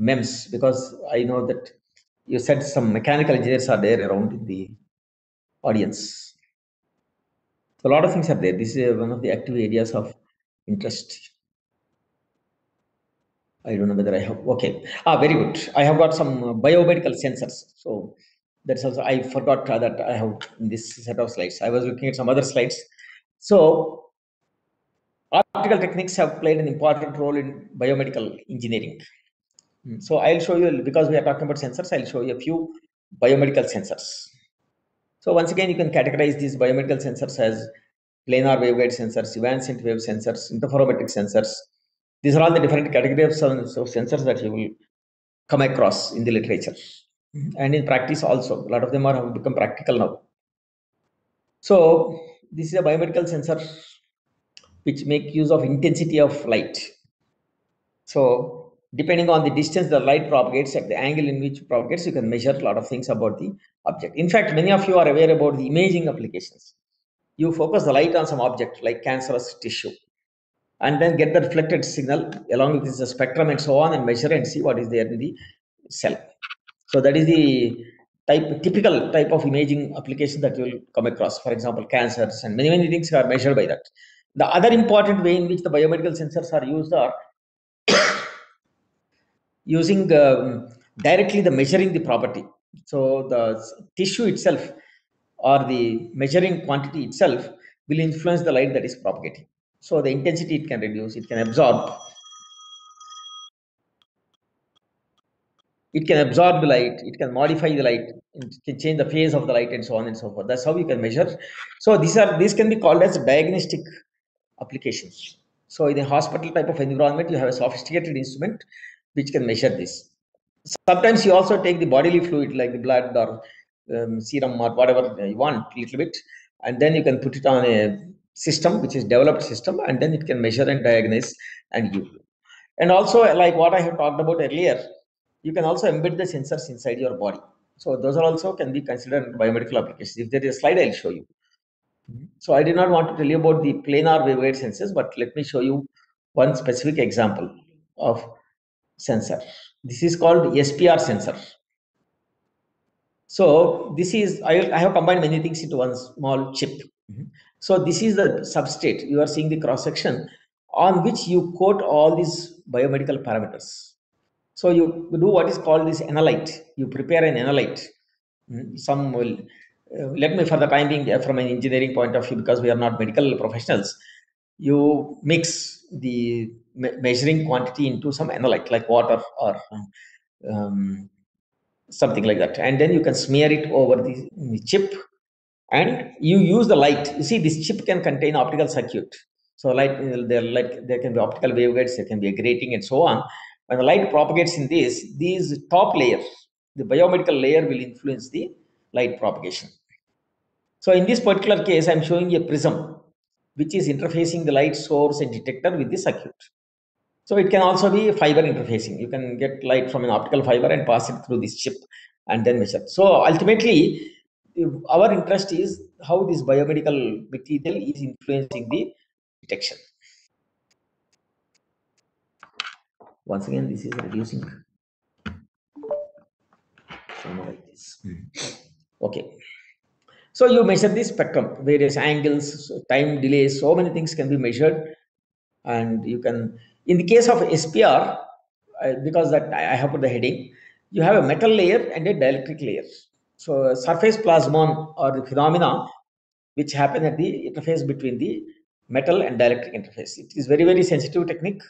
MEMS because I know that you said some mechanical engineers are there around in the audience. So a lot of things are there. This is one of the active areas of interest. I don't know whether I have. Okay. Ah, very good. I have got some biomedical sensors. So that's also, I forgot that I have in this set of slides. I was looking at some other slides. So optical techniques have played an important role in biomedical engineering. Mm, So I'll show you, because we are talking about sensors, I'll show you a few biomedical sensors. So once again, you can categorize these biomedical sensors as planar waveguide sensors, evanescent wave sensors, interferometric sensors. These are all the different categories of, of sensors that you will come across in the literature. Mm-hmm. And in practice also, a lot of them are have become practical now. So this is a biomedical sensor which make use of intensity of light. So depending on the distance the light propagates at the angle in which it propagates, you can measure a lot of things about the object. In fact, many of you are aware about the imaging applications. You focus the light on some object like cancerous tissue and then get the reflected signal along with the spectrum and so on and measure and see what is there in the cell. So that is the type typical type of imaging application that you will come across. For example, cancers and many, many things are measured by that. The other important way in which the biomedical sensors are used are using um, directly the measuring the property. So the tissue itself or the measuring quantity itself will influence the light that is propagating. So the intensity it can reduce, it can absorb. It can absorb the light, it can modify the light, it can change the phase of the light and so on and so forth. That's how you can measure. So these are these can be called as diagnostic applications. So in a hospital type of environment, you have a sophisticated instrument which can measure this. Sometimes you also take the bodily fluid like the blood or um, serum or whatever you want, a little bit, and then you can put it on a system which is developed system, and then it can measure and diagnose and give you. And also, like what I have talked about earlier, you can also embed the sensors inside your body. So those are also can be considered biomedical applications. If there is a slide, I'll show you. Mm-hmm. So I did not want to tell you about the planar waveguide sensors, but let me show you one specific example of sensor. This is called SPR sensor. So this is, I, I have combined many things into one small chip. Mm-hmm. So this is the substrate. You are seeing the cross section on which you coat all these biomedical parameters. So you do what is called this analyte. You prepare an analyte. Mm, Some will, uh, let me for the time being, from an engineering point of view, because we are not medical professionals, you mix the me- measuring quantity into some analyte like water or um, something like that. And then you can smear it over the chip and you use the light. You see, this chip can contain optical circuit. So light, there like there can be optical waveguides, there can be a grating and so on. When the light propagates in this, these top layer, the biomedical layer will influence the light propagation. So in this particular case, I'm showing a prism, which is interfacing the light source and detector with the circuit. So it can also be fiber interfacing. You can get light from an optical fiber and pass it through this chip and then measure. So ultimately, our interest is how this biomedical material is influencing the detection. Once again, this is reducing. Like this. Okay. So you measure the spectrum, various angles, time delays, so many things can be measured. And you can, in the case of SPR, uh, because that I I have put the heading, you have a metal layer and a dielectric layer. So surface plasmon or the phenomena which happen at the interface between the metal and dielectric interface. It is very, very sensitive technique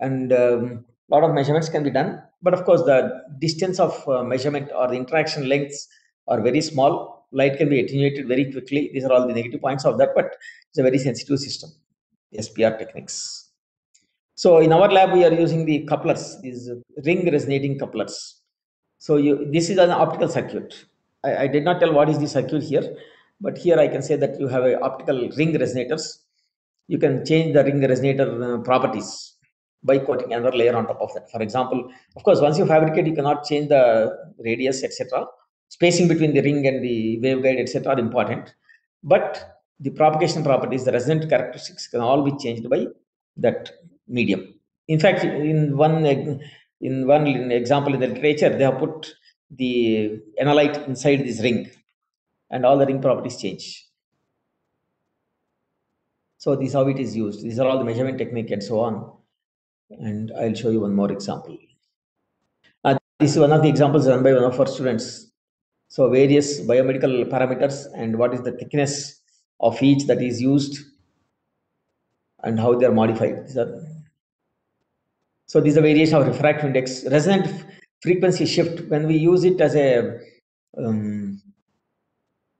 and a um, lot of measurements can be done. But of course, the distance of uh, measurement or the interaction lengths are very small. Light can be attenuated very quickly. These are all the negative points of that, but it's a very sensitive system, SPR techniques. So in our lab, we are using the couplers, these ring resonating couplers. So you, this is an optical circuit. I, I, did not tell what is the circuit here, but here I can say that you have a optical ring resonators. You can change the ring resonator uh, properties by coating another layer on top of that. For example, of course, once you fabricate, you cannot change the radius, etc. Spacing between the ring and the waveguide, etc. are important. But the propagation properties, the resonant characteristics can all be changed by that medium. In fact, in one in one example in the literature, they have put the analyte inside this ring and all the ring properties change. So this is how it is used. These are all the measurement technique and so on. And I'll show you one more example. Uh, this is one of the examples done by one of our students. So various biomedical parameters and what is the thickness of each that is used and how they are modified. These are, so these are variation of refractive index. Resonant frequency shift, when we use it as a um,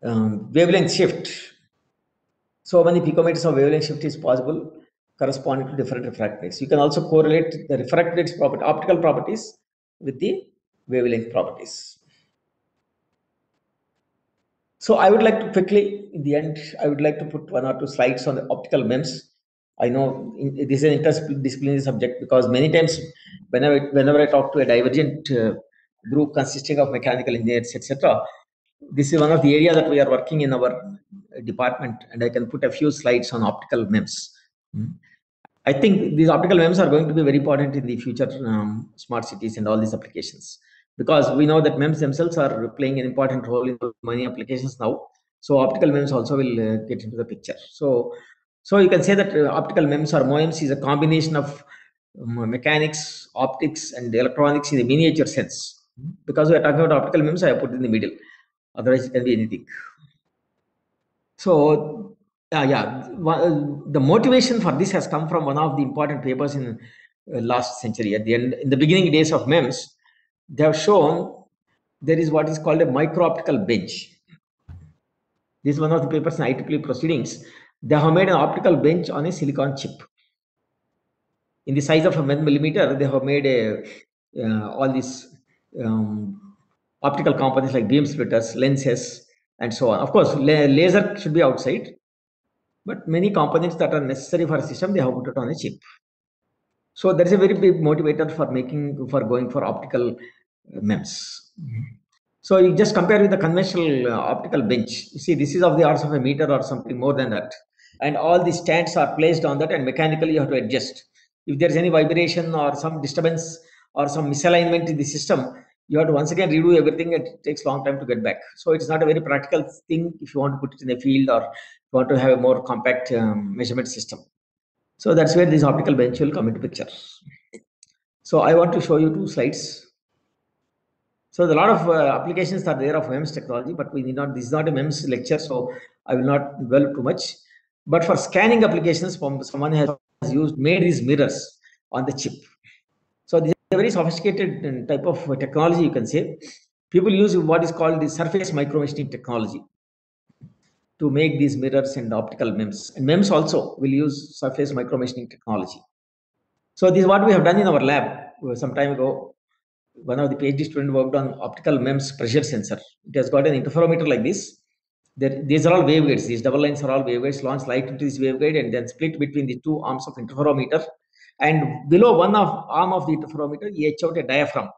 um, wavelength shift, so many picometers of wavelength shift is possible corresponding to different refractive. You can also correlate the refractive property, optical properties with the wavelength properties. So I would like to quickly, in the end, I would like to put one or two slides on the optical MEMS. I know this is an interdisciplinary subject because many times whenever whenever I talk to a divergent uh, group consisting of mechanical engineers, etc., this is one of the area that we are working in our department, and I can put a few slides on optical MEMS. Hmm. I think these optical MEMS are going to be very important in the future um, smart cities and all these applications because we know that MEMS themselves are playing an important role in many applications now. So optical MEMS also will uh, get into the picture. So, so you can say that uh, optical MEMS or MOEMS is a combination of um, mechanics, optics, and electronics in a miniature sense. Because we are talking about optical MEMS, I put in the middle. Otherwise, it can be anything. So, uh, yeah, the motivation for this has come from one of the important papers in uh, last century. At the end, in the beginning days of MEMS, they have shown there is what is called a micro-optical bench. This is one of the papers in IEEE proceedings. They have made an optical bench on a silicon chip. In the size of a millimeter, they have made a uh, all these um, optical components like beam splitters, lenses, and so on. Of course, la laser should be outside, but many components that are necessary for a system, they have put it on a chip. So there is a very big motivator for making, for going for optical MEMS. So you just compare with the conventional uh, optical bench. You see, this is of the order of a meter or something more than that. And all the stands are placed on that and mechanically you have to adjust. If there's any vibration or some disturbance or some misalignment in the system, you have to once again redo everything. It takes long time to get back. So it's not a very practical thing if you want to put it in a field or you want to have a more compact um, measurement system. So that's where this optical bench will come into picture. So I want to show you two slides. So a lot of uh, applications are there of MEMS technology, but we need not, this is not a MEMS lecture, so I will not dwell too much. But for scanning applications, someone has used, made these mirrors on the chip. So this is a very sophisticated uh, type of technology, you can say. People use what is called the surface micromachining technology to make these mirrors and optical MEMS. And MEMS also will use surface micromachining technology. So this is what we have done in our lab some time ago one of the PhD students worked on optical MEMS pressure sensor. It has got an interferometer like this. There, these are all waveguides. These double lines are all waveguides. Launch light into this waveguide and then split between the two arms of interferometer. And below one of arm of the interferometer, you etch out a diaphragm.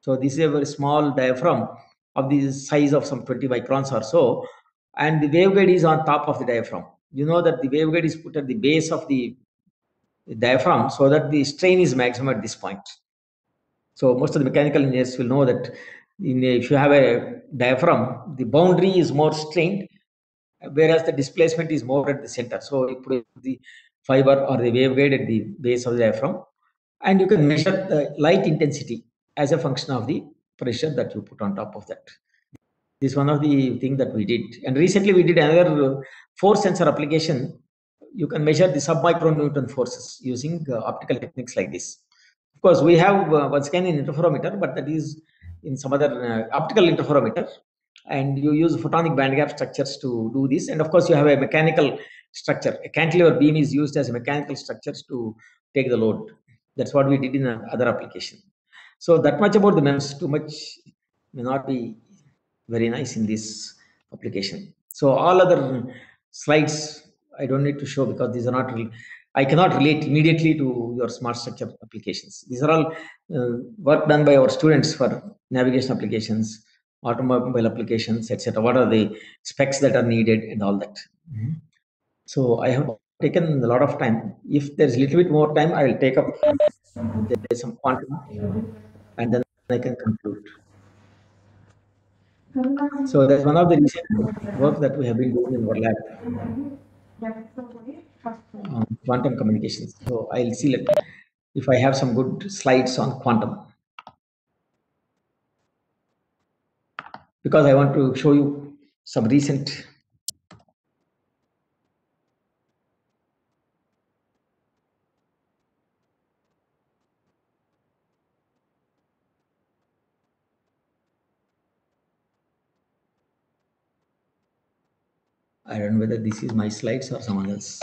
So this is a very small diaphragm of the size of some 20 microns or so. And the waveguide is on top of the diaphragm. You know that the waveguide is put at the base of the diaphragm so that the strain is maximum at this point. So most of the mechanical engineers will know that a, if you have a diaphragm, the boundary is more strained, whereas the displacement is more at the center. So you put the fiber or the waveguide at the base of the diaphragm, and you can measure the light intensity as a function of the pressure that you put on top of that. This is one of the things that we did. And recently we did another force sensor application. You can measure the submicron Newton forces using uh, optical techniques like this. Course, we have uh, once again an interferometer, but that is in some other uh, optical interferometer. And you use photonic band gap structures to do this. And of course, you have a mechanical structure. A cantilever beam is used as a mechanical structure to take the load. That's what we did in other application. So that much about the MEMS, too much may not be very nice in this application. So all other slides I don't need to show because these are not real. I cannot relate immediately to your smart structure applications. These are all uh, work done by our students for navigation applications, automobile applications, etc. What are the specs that are needed and all that. Mm-hmm. So I have taken a lot of time. If there's a little bit more time, I will take up there's some quantum and then I can conclude. So that's one of the recent work that we have been doing in our lab on quantum communications. So I'll see if I have some good slides on quantum. Because I want to show you some recent I don't know whether this is my slides or someone else.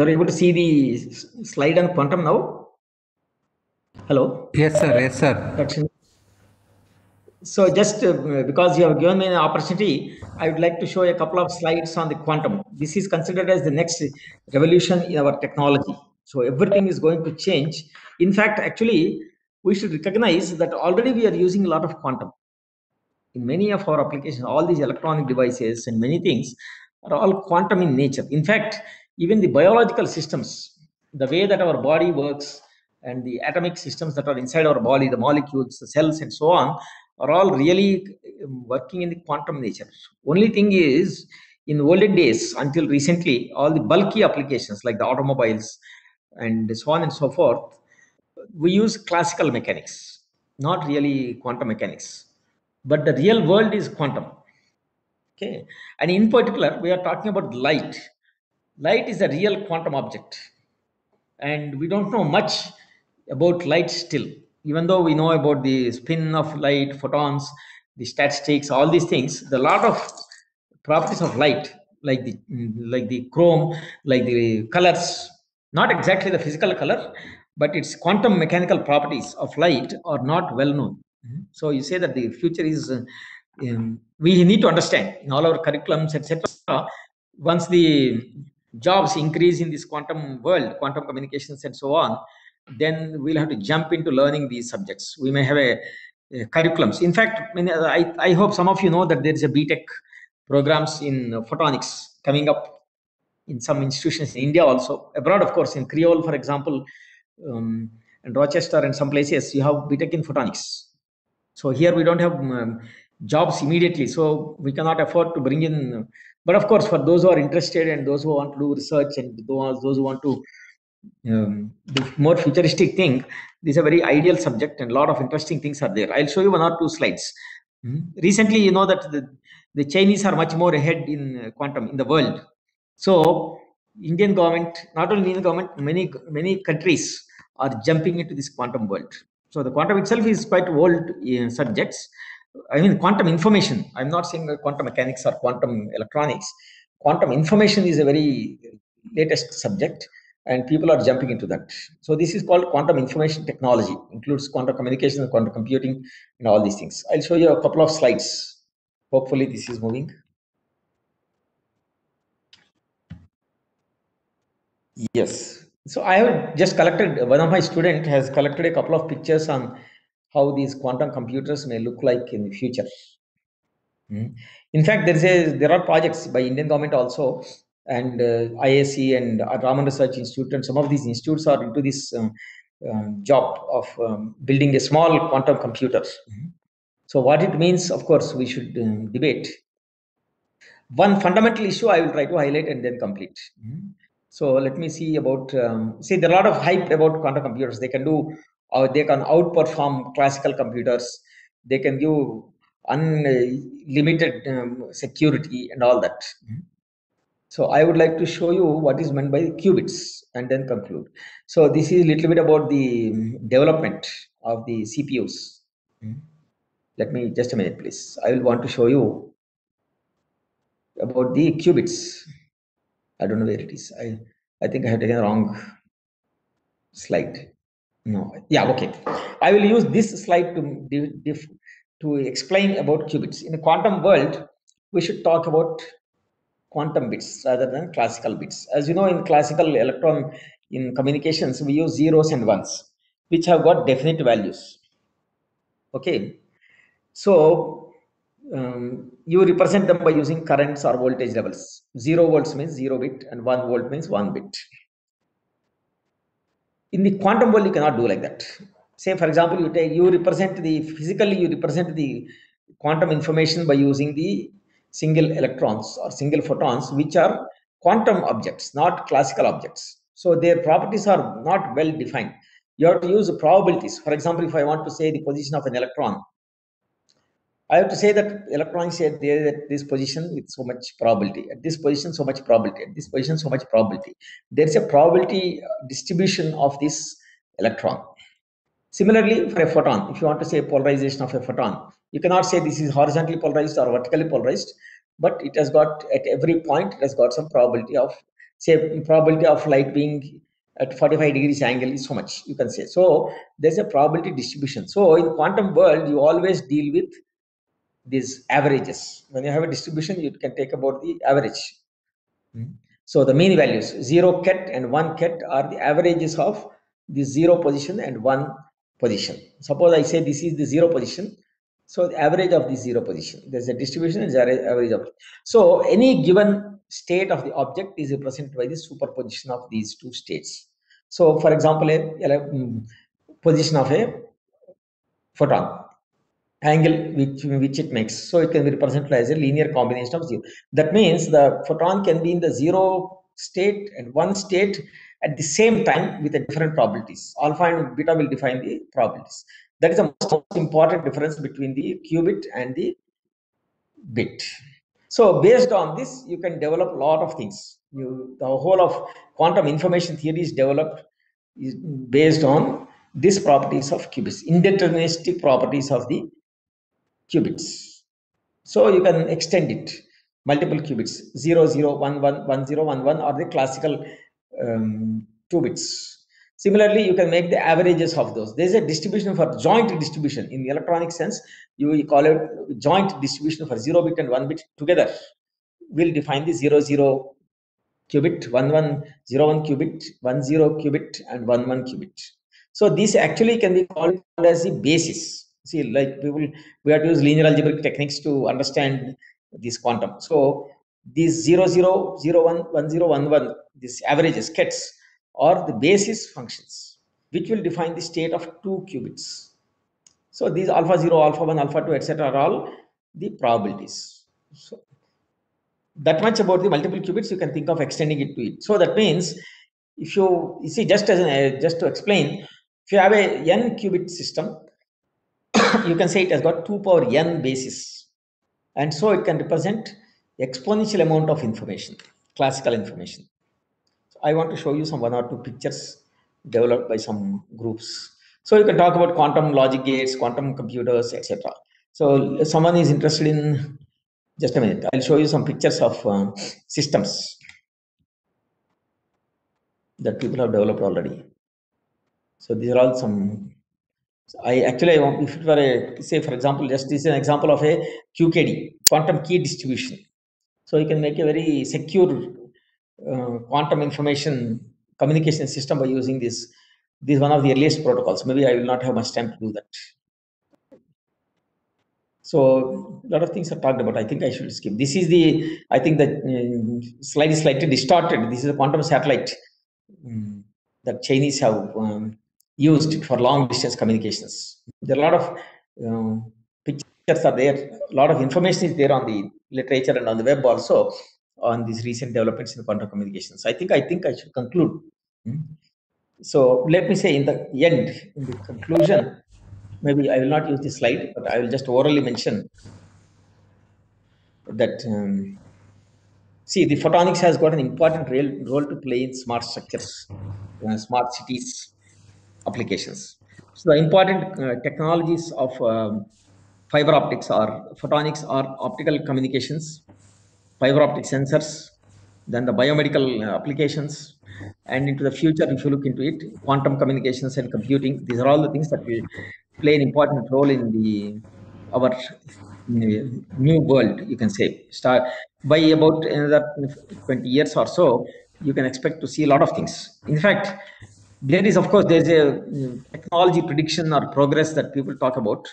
You're able to see the slide on quantum now? Hello? Yes, sir. Yes, sir. So just uh, because you have given me an opportunity, I would like to show a couple of slides on the quantum. This is considered as the next revolution in our technology. So everything is going to change. In fact, actually, we should recognize that already we are using a lot of quantum. In many of our applications, all these electronic devices and many things are all quantum in nature. In fact, even the biological systems, the way that our body works and the atomic systems that are inside our body, the molecules, the cells, and so on, are all really um, working in the quantum nature. Only thing is, in olden days, until recently, all the bulky applications like the automobiles and so on and so forth, we use classical mechanics, not really quantum mechanics. But the real world is quantum. Okay. And in particular, we are talking about light light is a real quantum object. And we don't know much about light still. Even though we know about the spin of light photons the statistics all these things the lot of properties of light like the like the chrome like the colors not exactly the physical color but its quantum mechanical properties of light are not well known. Mm-hmm. so you say that the future is um, we need to understand in all our curriculums etc once the jobs increase in this quantum world, quantum communications and so on, then we'll have to jump into learning these subjects. We may have a, a curriculums. In fact, I, I hope some of you know that there is a BTech programs in photonics coming up in some institutions in India also. Abroad, of course, in CREOL, for example, um, and Rochester and some places, you have BTech in photonics. So here we don't have um, jobs immediately, so we cannot afford to bring in but of course, for those who are interested and those who want to do research and those, those who want to um, do more futuristic thing, this is a very ideal subject and a lot of interesting things are there. I'll show you one or two slides. Mm-hmm. Recently, you know that the, the Chinese are much more ahead in quantum in the world. So Indian government, not only Indian government, many many countries are jumping into this quantum world. So the quantum itself is quite old uh, subjects, I mean, quantum information. I'm not saying quantum mechanics or quantum electronics. Quantum information is a very latest subject, and people are jumping into that. So this is called quantum information technology. Includes quantum communication, quantum computing, and all these things. I'll show you a couple of slides. Hopefully, this is moving. Yes. So I have just collected. One of my student has collected a couple of pictures on how these quantum computers may look like in the future. Mm. In fact, there is a there are projects by Indian government also, and uh, IAC and Raman Research Institute, and some of these institutes are into this um, um, job of um, building a small quantum computer. Mhm. So, what it means, of course, we should um, debate. One fundamental issue I will try to highlight and then complete. Mhm. So, let me see about. Um, see, there are a lot of hype about quantum computers. They can do, or they can outperform classical computers. They can give unlimited um, security and all that. So I would like to show you what is meant by qubits and then conclude. So this is a little bit about the um, development of the CPUs. Let me just a minute, please. I will want to show you about the qubits. I don't know where it is. I I think I have taken the wrong slide. No, yeah, okay. I will use this slide to to explain about qubits. In the quantum world, we should talk about quantum bits rather than classical bits. As you know, in classical electron in communications, we use zeros and ones, which have got definite values. Okay, so um, you represent them by using currents or voltage levels. Zero volts means zero bit, and one volt means one bit. In the quantum world, you cannot do like that. Say, for example, you take you represent the physically you represent the quantum information by using the single electrons or single photons, which are quantum objects, not classical objects. So their properties are not well defined. You have to use probabilities. For example, if I want to say the position of an electron, I have to say that electron is at there at this position with so much probability, at this position so much probability, at this position so much probability. There is a probability uh, distribution of this electron. Similarly, for a photon, if you want to say polarization of a photon, you cannot say this is horizontally polarized or vertically polarized, but it has got at every point it has got some probability of say probability of light being at 45 degrees angle is so much you can say. So there's a probability distribution. So in quantum world, you always deal with these averages. When you have a distribution, you can take about the average. So the mean values, zero ket and one ket are the averages of the zero position and one position. Suppose I say this is the zero position. So the average of the zero position. There's a distribution and average of. So any given state of the object is represented by the superposition of these two states. So for example, a, a, mm, position of a photon angle which which it makes. So it can be represented as a linear combination of zero. That means the photon can be in the zero state and one state at the same time with a different probabilities. Alpha and beta will define the probabilities. That is the most important difference between the qubit and the bit. So based on this you can develop a lot of things. You the whole of quantum information theory is developed is based on these properties of qubits indeterministic properties of the qubits. So you can extend it multiple qubits 0, 0, 1, 1, 1, 0, 1, 1 are the classical um, two bits. Similarly, you can make the averages of those. There is a distribution for joint distribution in the electronic sense. You call it joint distribution for 0 bit and 1 bit together. We will define the 0, 0 qubit, 1, 1, 0, 1 qubit, 1, 0 qubit, and 1, 1 qubit. So this actually can be called as the basis see like will, we have to use linear algebraic techniques to understand this quantum. So these 0 0 0 1 1 0 1 1 these averages kets are the basis functions which will define the state of two qubits. So these alpha 0 alpha 1 alpha 2 etc are all the probabilities. So that much about the multiple qubits you can think of extending it to it. So that means if you, you see just as an, just to explain if you have a n qubit system you can say it has got 2 power n basis. And so it can represent exponential amount of information classical information. So i want to show you some one or two pictures developed by some groups. So you can talk about quantum logic gates quantum computers etc so someone is interested in just a minute i'll show you some pictures of uh, systems that people have developed already. So these are all some I actually, I want, if it were a, say, for example, just this is an example of a QKD, quantum key distribution. So you can make a very secure uh, quantum information communication system by using this. This is one of the earliest protocols. Maybe I will not have much time to do that. So a lot of things are talked about. I think I should skip. This is the, I think the um, slide is slightly distorted. This is a quantum satellite um, that Chinese have um, used for long distance communications. There are a lot of um, pictures are there. A lot of information is there on the literature and on the web also on these recent developments in quantum communications. I think I think I should conclude. Hmm. So let me say in the end, in the conclusion, maybe I will not use this slide, but I will just orally mention that um, see the photonics has got an important role to play in smart structures, uh, smart cities applications. So the important uh, technologies of um, fiber optics are photonics are optical communications, fiber optic sensors, then the biomedical uh, applications, and into the future, if you look into it, quantum communications and computing, these are all the things that will play an important role in the our new world, you can say. Start by about another 20 years or so, you can expect to see a lot of things. In fact, there is, of course, there's a technology prediction or progress that people talk about.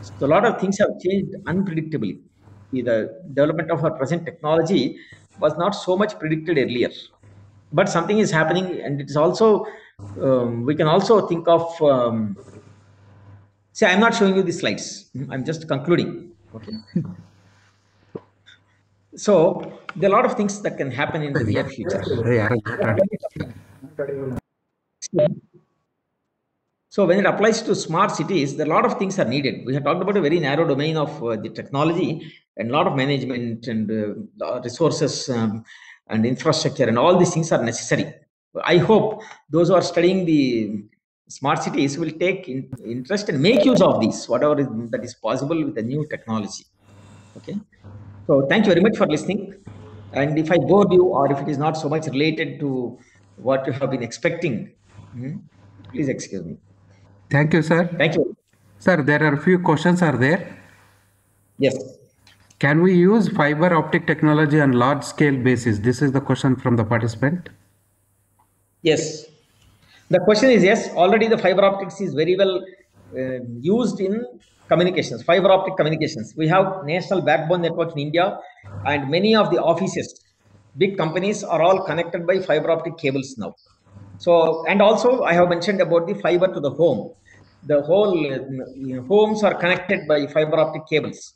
So a lot of things have changed unpredictably. The development of our present technology was not so much predicted earlier. But something is happening and it is also um, we can also think of um, see i'm not showing you the slides. I'm just concluding okay? So there are a lot of things that can happen in the near future so when it applies to smart cities there are a lot of things are needed we have talked about a very narrow domain of uh, the technology and a lot of management and uh, resources um, and infrastructure and all these things are necessary. I hope those who are studying the smart cities will take in, interest and make use of these, whatever is, that is possible with the new technology. Okay. So thank you very much for listening. And if I bored you or if it is not so much related to what you have been expecting, hmm, please excuse me. Thank you, sir. Thank you. Sir, there are a few questions are there. Yes. Can we use fiber optic technology on large scale basis? This is the question from the participant. Yes. The question is yes, already the fiber optics is very well uh, used in communications, fiber optic communications. We have national backbone network in India and many of the offices, big companies are all connected by fiber optic cables now. So, and also I have mentioned about the fiber to the home. The whole uh, homes are connected by fiber optic cables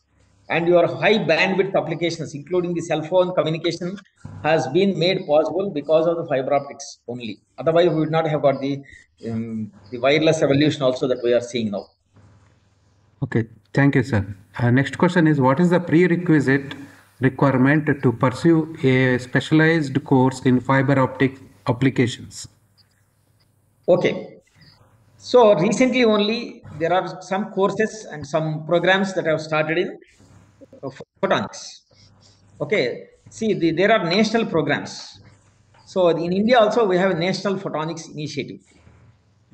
and your high bandwidth applications, including the cell phone communication, has been made possible because of the fiber optics only. Otherwise, we would not have got the um, the wireless evolution also that we are seeing now. Okay, thank you, sir. Uh, next question is: What is the prerequisite requirement to pursue a specialized course in fiber optic applications? Okay, so recently only there are some courses and some programs that have started in photonics. Okay, see, the, there are national programs. So in India also we have a national photonics initiative.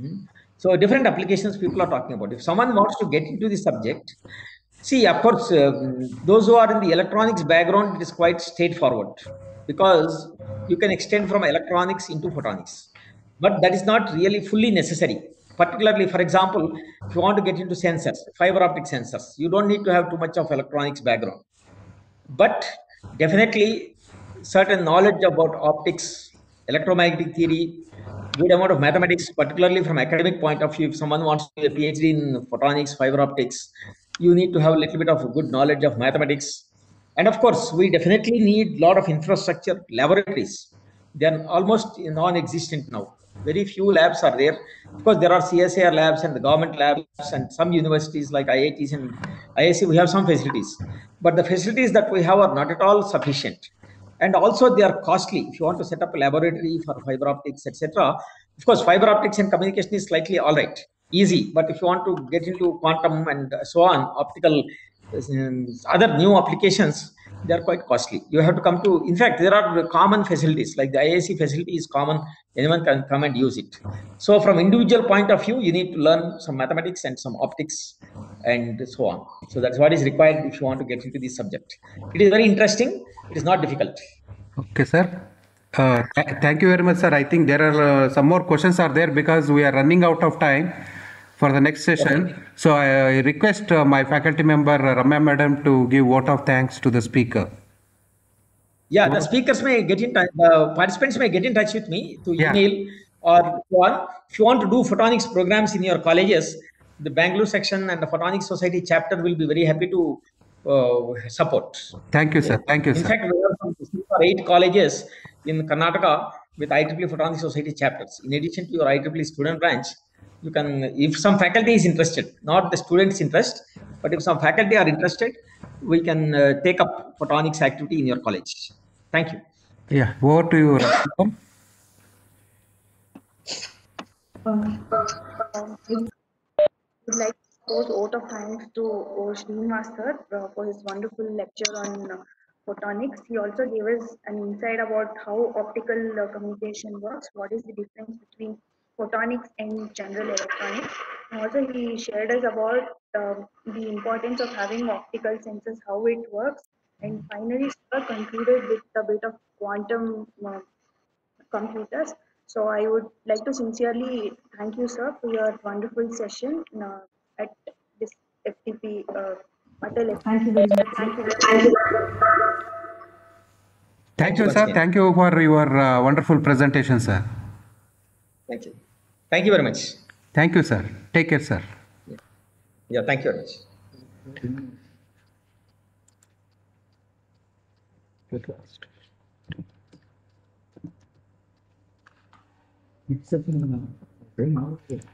Hmm? So different applications people are talking about. If someone wants to get into the subject, see, of course, uh, those who are in the electronics background, it is quite straightforward because you can extend from electronics into photonics. But that is not really fully necessary. Particularly for example if you want to get into sensors fiber optic sensors you don't need to have too much of electronics background. But definitely certain knowledge about optics electromagnetic theory good amount of mathematics particularly from academic point of view if someone wants to do a phd in photonics fiber optics you need to have a little bit of good knowledge of mathematics. And of course we definitely need a lot of infrastructure laboratories. They're almost non-existent now very few labs are there. Of course, there are CSIR labs and the government labs and some universities like IITs and IISc, we have some facilities. But the facilities that we have are not at all sufficient. And also they are costly. If you want to set up a laboratory for fiber optics, etc. Of course, fiber optics and communication is slightly all right, easy. But if you want to get into quantum and so on, optical, um, other new applications, they are quite costly. You have to come to, in fact, there are common facilities like the IAC facility is common. Anyone can come and use it. So from individual point of view, you need to learn some mathematics and some optics and so on. So that's what is required if you want to get into this subject. It is very interesting. It is not difficult. Okay, sir. Uh, th thank you very much, sir. I think there are uh, some more questions are there because we are running out of time for the next session. So I request uh, my faculty member uh, Ramya Madam to give vote of thanks to the speaker. Yeah, the speakers may get in touch, the participants may get in touch with me to Yeah. email or. If you want to do photonics programs in your colleges, the Bangalore section and the Photonics Society chapter will be very happy to uh, support. Thank you, sir. Thank you, In sir. fact, we have some six or eight colleges in Karnataka with IEEE Photonics Society chapters. In addition to your IEEE student branch, you can, if some faculty is interested, not the students' interest, but if some faculty are interested, we can uh, take up photonics activity in your college. Thank you. Yeah, over to you. Ramya Madam. Um, we would like to pose vote of thanks to O. Srinivas sir uh, for his wonderful lecture on uh, photonics. He also gave us an insight about how optical uh, communication works, what is the difference between photonics and general electronics. And also he shared us about um, the importance of having optical sensors, how it works. And finally, sir concluded with a bit of quantum uh, computers. So I would like to sincerely thank you, sir, for your wonderful session uh, at this FDP. Uh, Patel Thank you very much. Thank you very much. Thank you, sir. Thank you for your uh, wonderful presentation, sir. Thank you. Thank you very much. Thank you, sir. Take care, sir. Yeah, thank you very much.